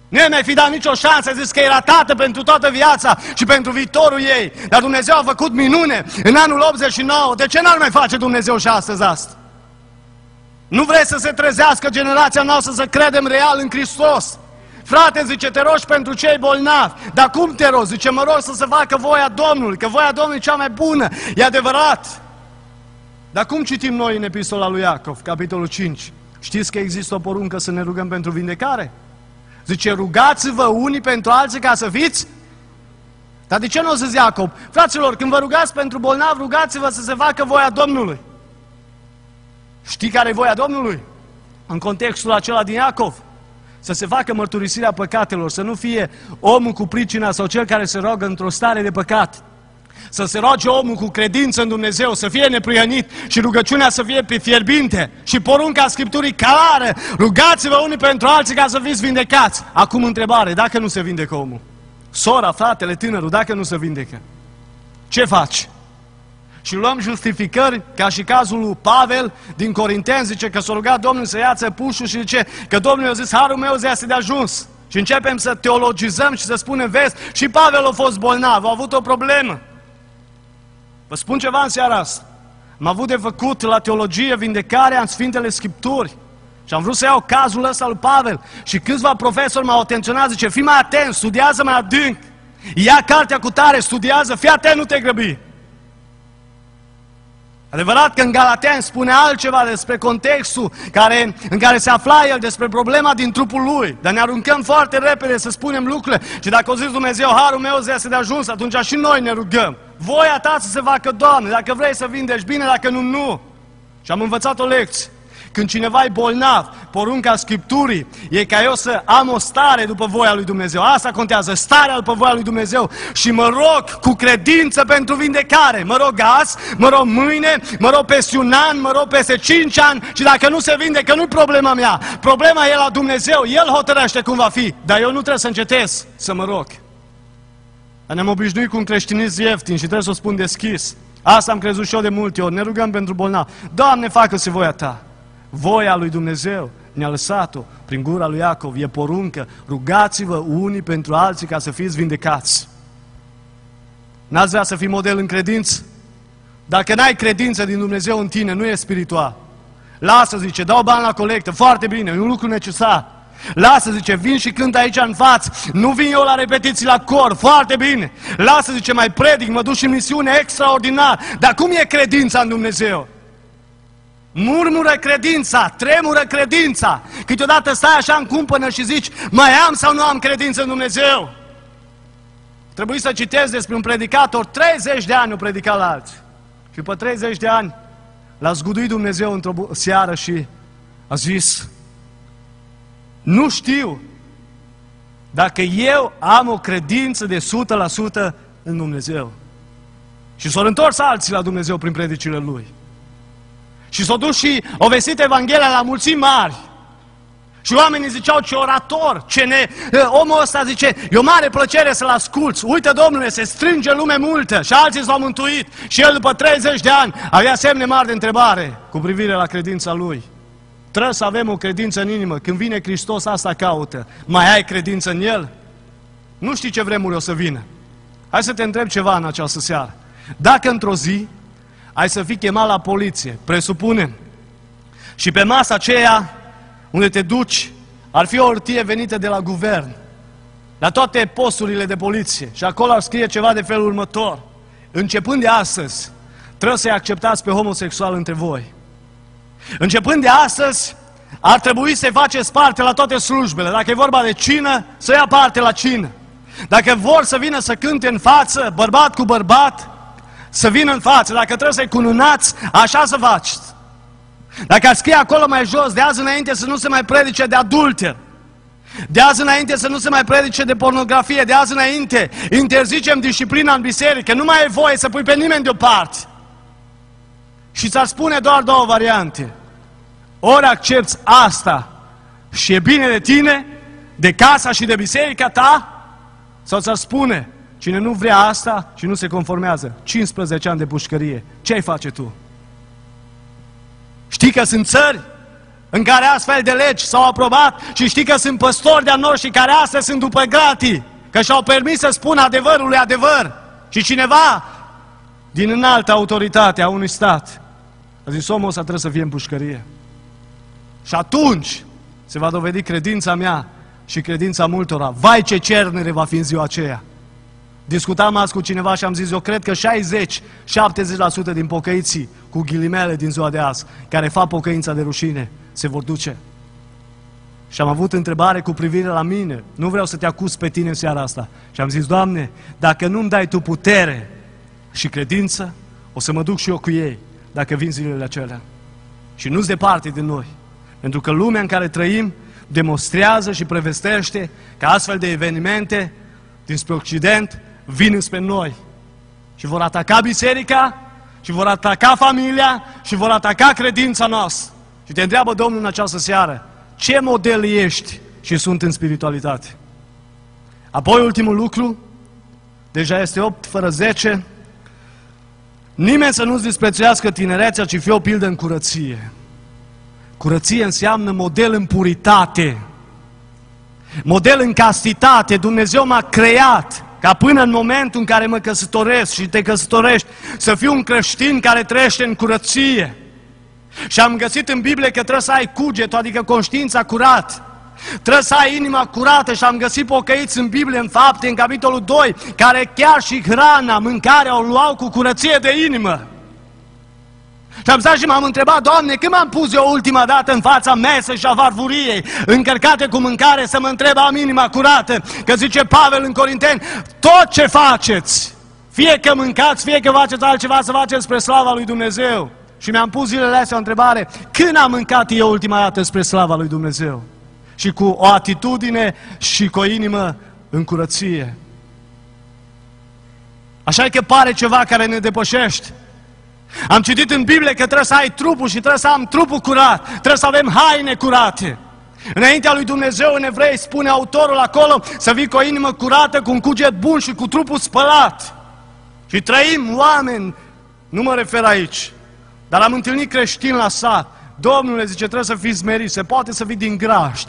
Nu mi-ai fi dat nicio șansă, zis că era tată pentru toată viața și pentru viitorul ei. Dar Dumnezeu a făcut minune în anul 89. De ce n-ar mai face Dumnezeu și astăzi asta? Nu vreți să se trezească generația noastră să credem real în Hristos? Frate, zice, te rogi pentru cei bolnavi. Dar cum te rogi? Zice, mă rog să se facă voia Domnului, că voia Domnului e cea mai bună. E adevărat. Dar cum citim noi în epistola lui Iacov, capitolul 5? Știți că există o poruncă să ne rugăm pentru vindecare? Zice, rugați-vă unii pentru alții ca să fiți dar de ce nu o să Iacob? Fraților, când vă rugați pentru bolnav, rugați-vă să se facă voia Domnului. Știi care e voia Domnului? În contextul acela din Iacov să se facă mărturisirea păcatelor, să nu fie omul cu pricina sau cel care se roagă într-o stare de păcat. Să se roage omul cu credință în Dumnezeu, să fie neprihănit și rugăciunea să fie pe fierbinte și porunca Scripturii clară. Rugați-vă unii pentru alții ca să fiți vindecați. Acum întrebare, dacă nu se vindecă omul? Sora, fratele, tânărul, dacă nu se vindecă? Ce faci? Și luăm justificări, ca și cazul lui Pavel din Corinteni, zice că s-a rugat Domnul să iață pușul și zice că Domnul a zis, harul meu zi de ajuns. Și începem să teologizăm și să spunem, vezi, și Pavel a fost bolnav, a avut o problemă. Vă spun ceva în seara asta. Am avut de făcut la teologie vindecarea în Sfintele Scripturi. Și am vrut să iau cazul ăsta lui Pavel. Și câțiva profesori m-au atenționat, zice, fii mai atent, studiază mai adânc. Ia cartea cu tare, studiază, fii atent, nu te grăbi. Adevărat că în Galaten spune altceva despre contextul care, în care se afla el, despre problema din trupul lui. Dar ne aruncăm foarte repede să spunem lucrurile. Și dacă o zis Dumnezeu, harul meu zi de ajuns, atunci și noi ne rugăm. Voia ta să se facă, Doamne, dacă vrei să vindești bine, dacă nu, nu. Și am învățat o lecție. Când cineva e bolnav, porunca Scripturii e ca eu să am o stare după voia lui Dumnezeu. Asta contează, starea după voia lui Dumnezeu. Și mă rog cu credință pentru vindecare. Mă rog azi, mă rog mâine, mă rog peste un an, mă rog peste cinci ani și dacă nu se vindecă, nu-i problema mea. Problema e la Dumnezeu, El hotărăște cum va fi. Dar eu nu trebuie să încetez să mă rog. Ne-am obișnuit cu un creștinism ieftin și trebuie să o spun deschis. Asta am crezut și eu de multe ori. Ne rugăm pentru bolnav. Doamne, facă-se voia Ta. Voia lui Dumnezeu ne-a lăsat-o prin gura lui Iacov. E poruncă. Rugați-vă unii pentru alții ca să fiți vindecați. N-ați vrea să fii model în credință? Dacă n-ai credință din Dumnezeu în tine, nu e spiritual. Lasă, zice, dau bani la colectă, foarte bine, e un lucru necesar. Lasă, zice, vin și cânt aici în față. Nu vin eu la repetiții la cor, foarte bine. Lasă, zice, mai predic, mă duc și în misiune extraordinar. Dar cum e credința în Dumnezeu? Murmură credința, tremură credința. Câteodată stai așa în cumpănă și zici, mai am sau nu am credință în Dumnezeu? Trebuie să citesc despre un predicator, 30 de ani o predica la alții. Și după 30 de ani l-a zguduit Dumnezeu într-o seară și a zis, nu știu dacă eu am o credință de 100% în Dumnezeu. Și s-au întors alții la Dumnezeu prin predicile Lui. Și s-au dus și au vestit Evanghelia la mulțimi mari. Și oamenii ziceau, ce orator, ce ne... Omul ăsta zice, e o mare plăcere să-l asculți. Uite, domnule, se strânge lume multă. Și alții s-au mântuit. Și el, după 30 de ani, avea semne mari de întrebare cu privire la credința lui. Trebuie să avem o credință în inimă. Când vine Hristos, asta caută. Mai ai credință în El? Nu știi ce vremuri o să vină. Hai să te întreb ceva în această seară. Dacă într-o zi ai să fii chemat la poliție, presupunem, și pe masa aceea unde te duci ar fi o hârtie venită de la guvern, la toate posturile de poliție, și acolo ar scrie ceva de felul următor. Începând de astăzi, trebuie să-i acceptați pe homosexual între voi. Începând de astăzi, ar trebui să faceți parte la toate slujbele. Dacă e vorba de cină, să ia parte la cină. Dacă vor să vină să cânte în față, bărbat cu bărbat, să vină în față. Dacă trebuie să-i cununați, așa să faceți. Dacă ar scrie acolo mai jos, de azi înainte să nu se mai predice de adulter, de azi înainte să nu se mai predice de pornografie, de azi înainte interzicem disciplina în biserică, nu mai e voie să pui pe nimeni deoparte. Și ți-ar spune doar două variante. Ori accepti asta și e bine de tine, de casa și de biserica ta, sau ți-ar spune, cine nu vrea asta și nu se conformează, 15 ani de pușcărie, ce ai face tu? Știi că sunt țări în care astfel de legi s-au aprobat și știi că sunt păstori de-a noștri care astăzi sunt după gratii, că și-au permis să spună adevărul adevăr. Și cineva din înaltă autoritate a unui stat a zis, omul ăsta trebuie să fie în pușcărie. Și atunci se va dovedi credința mea și credința multora. Vai ce cernere va fi în ziua aceea! Discutam azi cu cineva și am zis, eu cred că 60-70% din pocăiții, cu ghilimele din ziua de azi, care fac pocăința de rușine, se vor duce. Și am avut întrebare cu privire la mine. Nu vreau să te acuz pe tine în seara asta. Și am zis, Doamne, dacă nu-mi dai Tu putere și credință, o să mă duc și eu cu ei, dacă vin zilele acelea. Și nu-ți departe de noi. Pentru că lumea în care trăim demonstrează și prevestește că astfel de evenimente dinspre Occident vin spre noi și vor ataca biserica și vor ataca familia și vor ataca credința noastră. Și te întreabă Domnul în această seară, ce model ești și sunt în spiritualitate? Apoi ultimul lucru, deja este 8 fără 10, nimeni să nu-ți disprețuiască tinerețea, ci fie o pildă în curăție. Curăție înseamnă model în puritate, model în castitate. Dumnezeu m-a creat ca până în momentul în care mă căsătoresc și te căsătorești, să fiu un creștin care trăiește în curăție. Și am găsit în Biblie că trebuie să ai cugetul, adică conștiința curat. Trebuie să ai inima curată și am găsit pocăiți în Biblie, în fapte, în capitolul 2, care chiar și hrana, mâncarea o luau cu curăție de inimă. Și am stat și m-am întrebat, Doamne, când m-am pus eu ultima dată în fața mesei și a varvuriei, încărcate cu mâncare, să mă întreb, am inima curată? Că zice Pavel în Corinteni, tot ce faceți, fie că mâncați, fie că faceți altceva, să faceți spre slava lui Dumnezeu. Și mi-am pus zilele astea o întrebare, când am mâncat eu ultima dată spre slava lui Dumnezeu? Și cu o atitudine și cu o inimă în curăție. Așa e că pare ceva care ne depășește. Am citit în Biblie că trebuie să ai trupul și trebuie să am trupul curat, trebuie să avem haine curate. Înaintea lui Dumnezeu în evrei spune autorul acolo să vii cu o inimă curată, cu un cuget bun și cu trupul spălat. Și trăim oameni, nu mă refer aici, dar am întâlnit creștini la sat. Domnule, zice, trebuie să fii smerit, se poate să vii din grajd.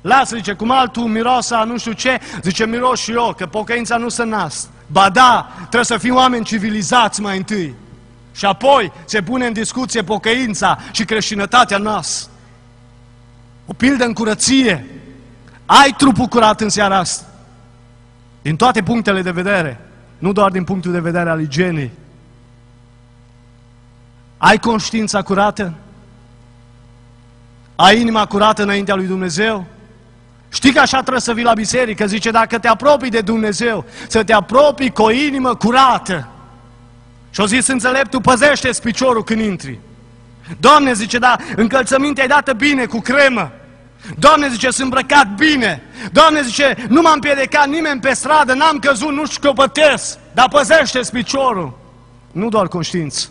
Lasă, zice, cum altul miroasa nu știu ce, zice, miros și eu, că pocăința nu se nasc. Ba da, trebuie să fim oameni civilizați mai întâi. Și apoi se pune în discuție pocăința și creștinătatea noastră. O pildă în curăție. Ai trupul curat în seara asta. Din toate punctele de vedere. Nu doar din punctul de vedere al igienei. Ai conștiința curată? Ai inima curată înaintea lui Dumnezeu? Știi că așa trebuie să vii la biserică? Zice, dacă te apropii de Dumnezeu, să te apropii cu o inimă curată. Și-o zis înțeleptul, păzește-ți piciorul când intri. Doamne, zice, da, încălțămintea ai dată bine, cu cremă. Doamne, zice, sunt îmbrăcat bine. Doamne, zice, nu m-am piedecat nimeni pe stradă, n-am căzut, nu șchiopătesc, dar păzește-ți piciorul. Nu doar conștiință.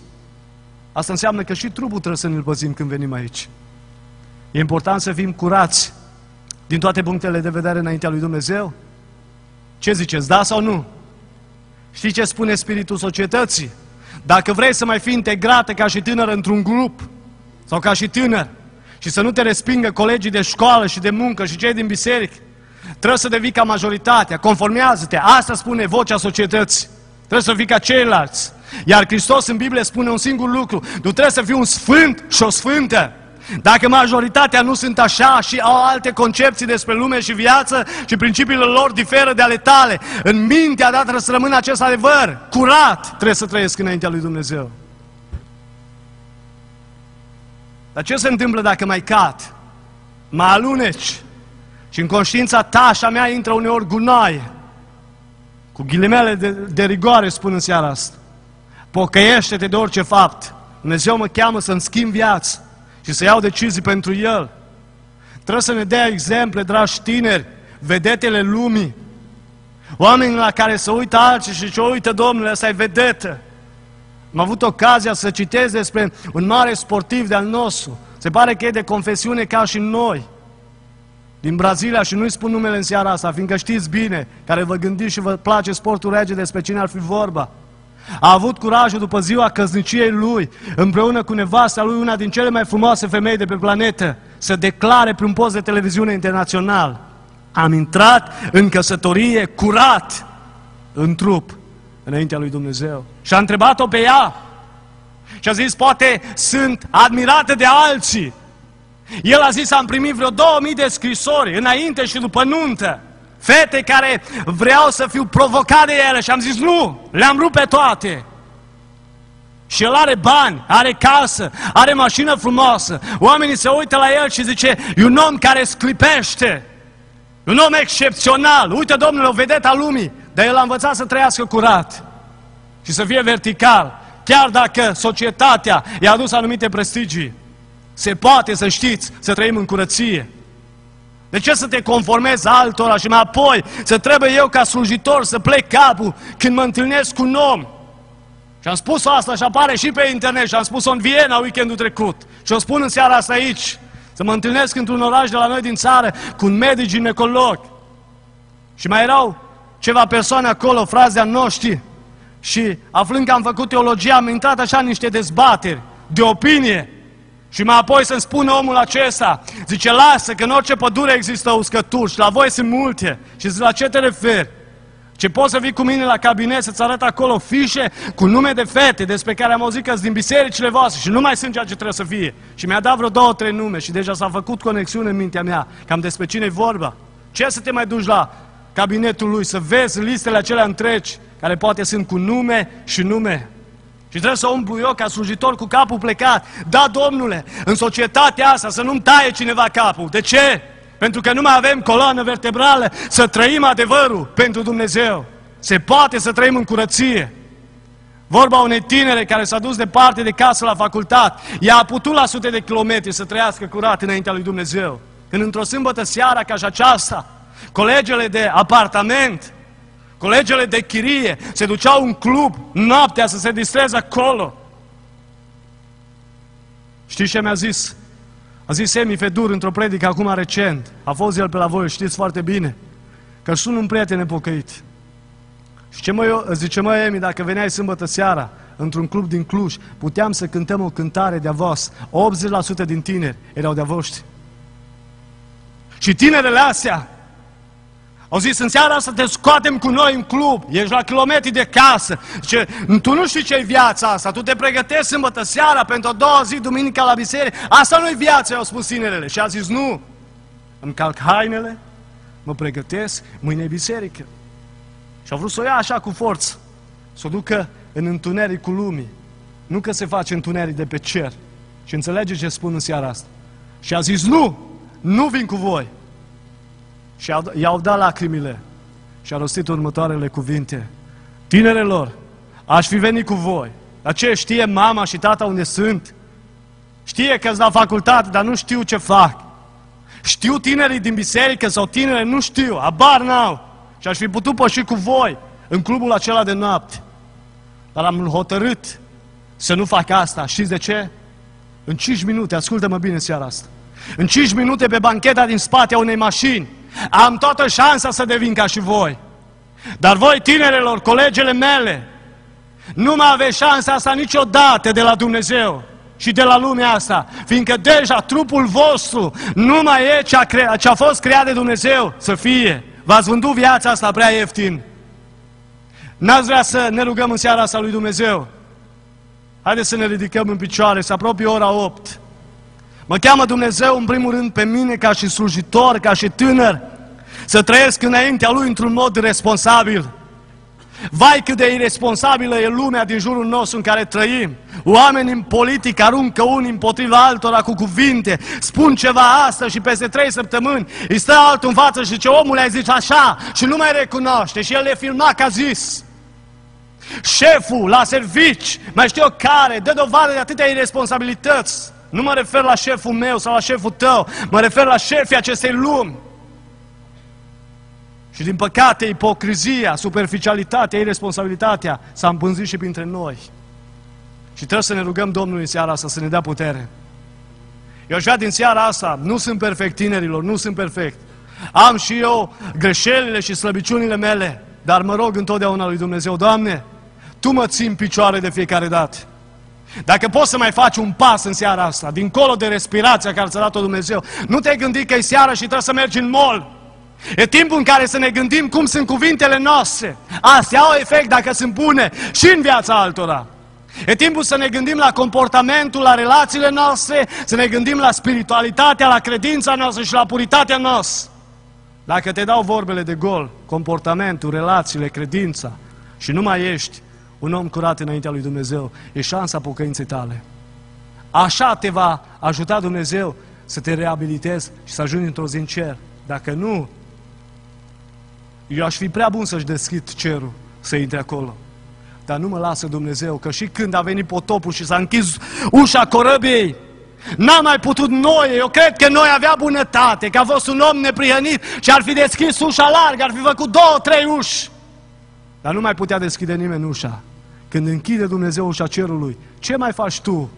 Asta înseamnă că și trupul trebuie să ne-l păzim când venim aici. E important să fim curați din toate punctele de vedere înaintea lui Dumnezeu. Ce ziceți, da sau nu? Știi ce spune spiritul societății? Dacă vrei să mai fii integrată ca și tânăr într-un grup, sau ca și tânăr, și să nu te respingă colegii de școală și de muncă și cei din biserică, trebuie să devii ca majoritatea, conformează-te, asta spune vocea societății. Trebuie să fii ca ceilalți. Iar Hristos în Biblie spune un singur lucru, tu trebuie să fii un sfânt și o sfântă. Dacă majoritatea nu sunt așa și au alte concepții despre lume și viață și principiile lor diferă de ale tale, în mintea ta trebuie să rămână acest adevăr, curat trebuie să trăiesc înaintea lui Dumnezeu. Dar ce se întâmplă dacă mai cat? Mă aluneci și în conștiința ta și a mea intră uneori gunoaie. Cu ghilimele de, de rigoare spun în seara asta. Pocăiește-te de orice fapt. Dumnezeu mă cheamă să-mi schimb viața și să iau decizii pentru El. Trebuie să ne dea exemple, dragi tineri, vedetele lumii. Oameni la care se uită alții și ce uită Domnule, ăsta e vedetă. Am avut ocazia să citesc despre un mare sportiv de-al nostru. Se pare că e de confesiune ca și noi. Din Brazilia și nu-i spun numele în seara asta, fiindcă știți bine, care vă gândiți și vă place sportul rege despre cine ar fi vorba. A avut curajul după ziua căsniciei lui, împreună cu nevasta lui, una din cele mai frumoase femei de pe planetă, să declare prin post de televiziune internațional. Am intrat în căsătorie curat, în trup, înaintea lui Dumnezeu. Și a întrebat-o pe ea. Și a zis, poate sunt admirată de alții. El a zis, am primit vreo 2000 de scrisori, înainte și după nuntă. Fete care vreau să fiu provocat de ele și am zis nu, le-am rupt pe toate. Și el are bani, are casă, are mașină frumoasă. Oamenii se uită la el și zice, e un om care sclipește. Un om excepțional. Uite, domnule, o vedetă a lumii. Dar el a învățat să trăiască curat și să fie vertical. Chiar dacă societatea i-a adus anumite prestigii. Se poate, să știți, să trăim în curăție. De ce să te conformezi altora și mai apoi să trebuie eu ca slujitor să plec capul când mă întâlnesc cu un om? Și am spus asta și apare și pe internet și am spus-o în Viena weekendul trecut. Și o spun în seara asta aici. Să mă întâlnesc într-un oraș de la noi din țară cu un medic ginecolog. Și mai erau ceva persoane acolo, frazea noștri. Și aflând că am făcut teologia, am intrat așa în niște dezbateri de opinie. Și mai apoi să-mi spună omul acesta, zice, lasă că în orice pădure există uscături și la voi sunt multe. Și zice, la ce te referi? Ce poți să vii cu mine la cabinet să-ți arăt acolo fișe cu nume de fete despre care am auzit că din bisericile voastre și nu mai sunt ceea ce trebuie să fie. Și mi-a dat vreo două, trei nume și deja s-a făcut conexiune în mintea mea, cam despre cine e vorba. Ce să te mai duci la cabinetul lui, să vezi listele acelea întregi, care poate sunt cu nume și nume. Și trebuie să umblu eu ca slujitor cu capul plecat. Da, domnule, în societatea asta să nu-mi taie cineva capul. De ce? Pentru că nu mai avem coloană vertebrală să trăim adevărul pentru Dumnezeu. Se poate să trăim în curăție. Vorba unei tinere care s-a dus departe de casă la facultate. Ea a putut la sute de kilometri să trăiască curat înaintea lui Dumnezeu. Când într-o sâmbătă seara ca și aceasta, colegele de apartament, colegele de chirie, se duceau în club noaptea să se distreze acolo. Știți ce mi-a zis? A zis Emi Fedur într-o predică acum recent. A fost el pe la voi, știți foarte bine. Că sunt un prieten nepocăit. Și ce mă, eu, zice, mă, Emi, dacă veneai sâmbătă seara într-un club din Cluj, puteam să cântăm o cântare de-a vos. 80% din tineri erau de-a voștri. Și tinerele astea au zis, în seara asta te scoatem cu noi în club, ești la kilometri de casă. Zice, tu nu știi ce-i viața asta, tu te pregătești sâmbătă seara pentru a doua zi, duminica la biserică. Asta nu-i viața, au spus tinerele. Și a zis, nu, îmi calc hainele, mă pregătesc, mâine e biserică. Și au vrut să o ia așa cu forță, să o ducă în întunericul lumii. Nu că se face întuneric de pe cer. Și înțelege ce spun în seara asta. Și a zis, nu, nu vin cu voi. Și i-au dat lacrimile. Și a rostit următoarele cuvinte. Tinerelor, aș fi venit cu voi. Dar ce știe mama și tata unde sunt? Știe că la facultate, dar nu știu ce fac. Știu tinerii din biserică sau tinere, nu știu, abar n-au. Și aș fi putut păși cu voi în clubul acela de noapte. Dar am hotărât să nu fac asta. Știți de ce? În 5 minute, ascultă-mă bine seara asta. În 5 minute pe bancheta din spate a unei mașini, am toată șansa să devin ca și voi. Dar voi, tinerelor, colegele mele, nu mai aveți șansa asta niciodată de la Dumnezeu și de la lumea asta, fiindcă deja trupul vostru nu mai e ce a, cre- ce a fost creat de Dumnezeu să fie. V-ați vândut viața asta prea ieftin. N-ați vrea să ne rugăm în seara asta lui Dumnezeu? Haideți să ne ridicăm în picioare, să apropie ora 8. Mă cheamă Dumnezeu în primul rând pe mine ca și slujitor, ca și tânăr, să trăiesc înaintea Lui într-un mod responsabil. Vai cât de irresponsabilă e lumea din jurul nostru în care trăim. Oamenii în politică aruncă unii împotriva altora cu cuvinte, spun ceva asta și peste trei săptămâni îi stă altul în față și ce omul ai zis așa și nu mai recunoaște și el le filma ca zis. Șeful la servici, mai știu eu care, dă dovadă de atâtea irresponsabilități. Nu mă refer la șeful meu sau la șeful tău, mă refer la șefii acestei lumi. Și din păcate, ipocrizia, superficialitatea, irresponsabilitatea s-a împânzit și printre noi. Și trebuie să ne rugăm Domnului în seara asta să ne dea putere. Eu aș vrea din seara asta, nu sunt perfect tinerilor, nu sunt perfect. Am și eu greșelile și slăbiciunile mele, dar mă rog întotdeauna lui Dumnezeu, Doamne, Tu mă ții în picioare de fiecare dată. Dacă poți să mai faci un pas în seara asta, dincolo de respirația care ți-a dat-o Dumnezeu, nu te gândi că e seara și trebuie să mergi în mall. E timpul în care să ne gândim cum sunt cuvintele noastre. Astea au efect dacă sunt bune și în viața altora. E timpul să ne gândim la comportamentul, la relațiile noastre, să ne gândim la spiritualitatea, la credința noastră și la puritatea noastră. Dacă te dau vorbele de gol, comportamentul, relațiile, credința și nu mai ești un om curat înaintea lui Dumnezeu, e șansa pocăinței tale. Așa te va ajuta Dumnezeu să te reabilitezi și să ajungi într-o zi în cer. Dacă nu, eu aș fi prea bun să-și deschid cerul, să intre acolo. Dar nu mă lasă Dumnezeu, că și când a venit potopul și s-a închis ușa corăbiei, N-am mai putut noi, eu cred că noi avea bunătate, că a fost un om neprihănit și ar fi deschis ușa largă, ar fi făcut două, trei uși. Dar nu mai putea deschide nimeni ușa. Când închide Dumnezeu ușa cerului, ce mai faci tu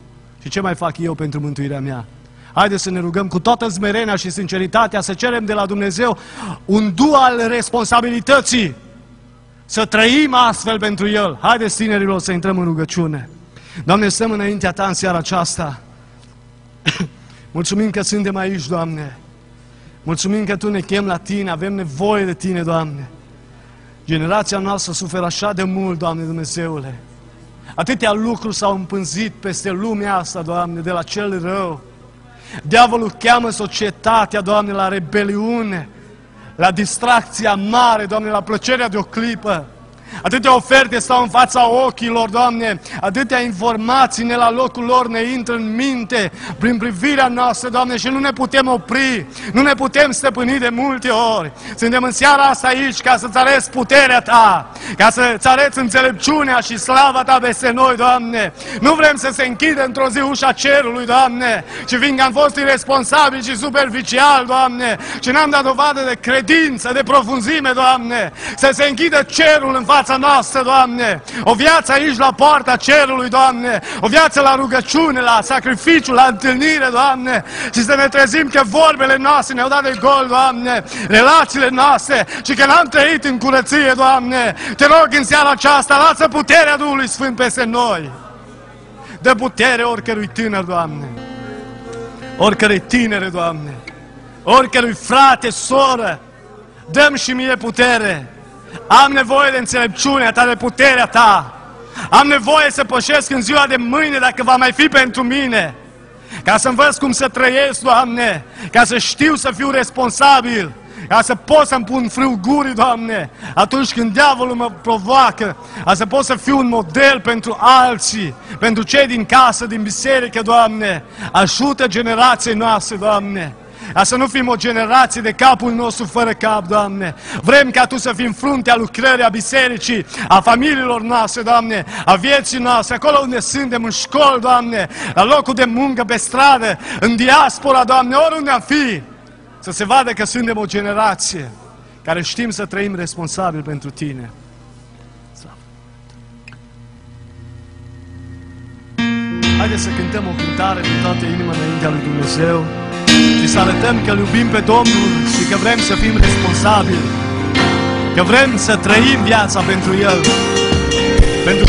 și ce mai fac eu pentru mântuirea mea? Haideți să ne rugăm cu toată zmerenia și sinceritatea să cerem de la Dumnezeu un dual responsabilității. Să trăim astfel pentru El. Haideți, tinerilor, să intrăm în rugăciune. Doamne, stăm înaintea Ta în seara aceasta. Mulțumim că suntem aici, Doamne. Mulțumim că Tu ne chem la Tine, avem nevoie de Tine, Doamne. Generația noastră suferă așa de mult, Doamne Dumnezeule. Atâtea lucruri s-au împânzit peste lumea asta, Doamne, de la cel rău. Diavolul cheamă societatea, Doamne, la rebeliune, la distracția mare, Doamne, la plăcerea de o clipă. Atâtea oferte stau în fața ochilor, Doamne, atâtea informații ne la locul lor ne intră în minte prin privirea noastră, Doamne, și nu ne putem opri, nu ne putem stăpâni de multe ori. Suntem în seara asta aici ca să-ți arăți puterea Ta, ca să-ți arăți înțelepciunea și slava Ta peste noi, Doamne. Nu vrem să se închidă într-o zi ușa cerului, Doamne, ci fiindcă am fost irresponsabili și superficial, Doamne, și n-am dat dovadă de credință, de profunzime, Doamne, să se închidă cerul în fața noastră, Doamne, o viață aici la poarta cerului, Doamne, o viață la rugăciune, la sacrificiu, la întâlnire, Doamne, și să ne trezim că vorbele noastre ne-au dat de gol, Doamne, relațiile noastre și că n-am trăit în curăție, Doamne. Te rog în seara aceasta, lasă puterea Duhului Sfânt peste noi. Dă putere oricărui tânăr, Doamne, oricărui tinere, Doamne, oricărui frate, soră, dăm și mie putere. Am nevoie de înțelepciunea Ta, de puterea Ta. Am nevoie să pășesc în ziua de mâine dacă va mai fi pentru mine. Ca să învăț cum să trăiesc, Doamne, ca să știu să fiu responsabil, ca să pot să-mi pun frâu gurii, Doamne, atunci când diavolul mă provoacă, ca să pot să fiu un model pentru alții, pentru cei din casă, din biserică, Doamne. Ajută generației noastre, Doamne. Ca să nu fim o generație de capul nostru fără cap, Doamne. Vrem ca Tu să fim fruntea lucrării a bisericii, a familiilor noastre, Doamne, a vieții noastre, acolo unde suntem, în școli, Doamne, la locul de muncă, pe stradă, în diaspora, Doamne, oriunde am fi, să se vadă că suntem o generație care știm să trăim responsabil pentru Tine. Haideți să cântăm o cântare din toată inima înaintea lui Dumnezeu și să arătăm că iubim pe Domnul și că vrem să fim responsabili, că vrem să trăim viața pentru El. Pentru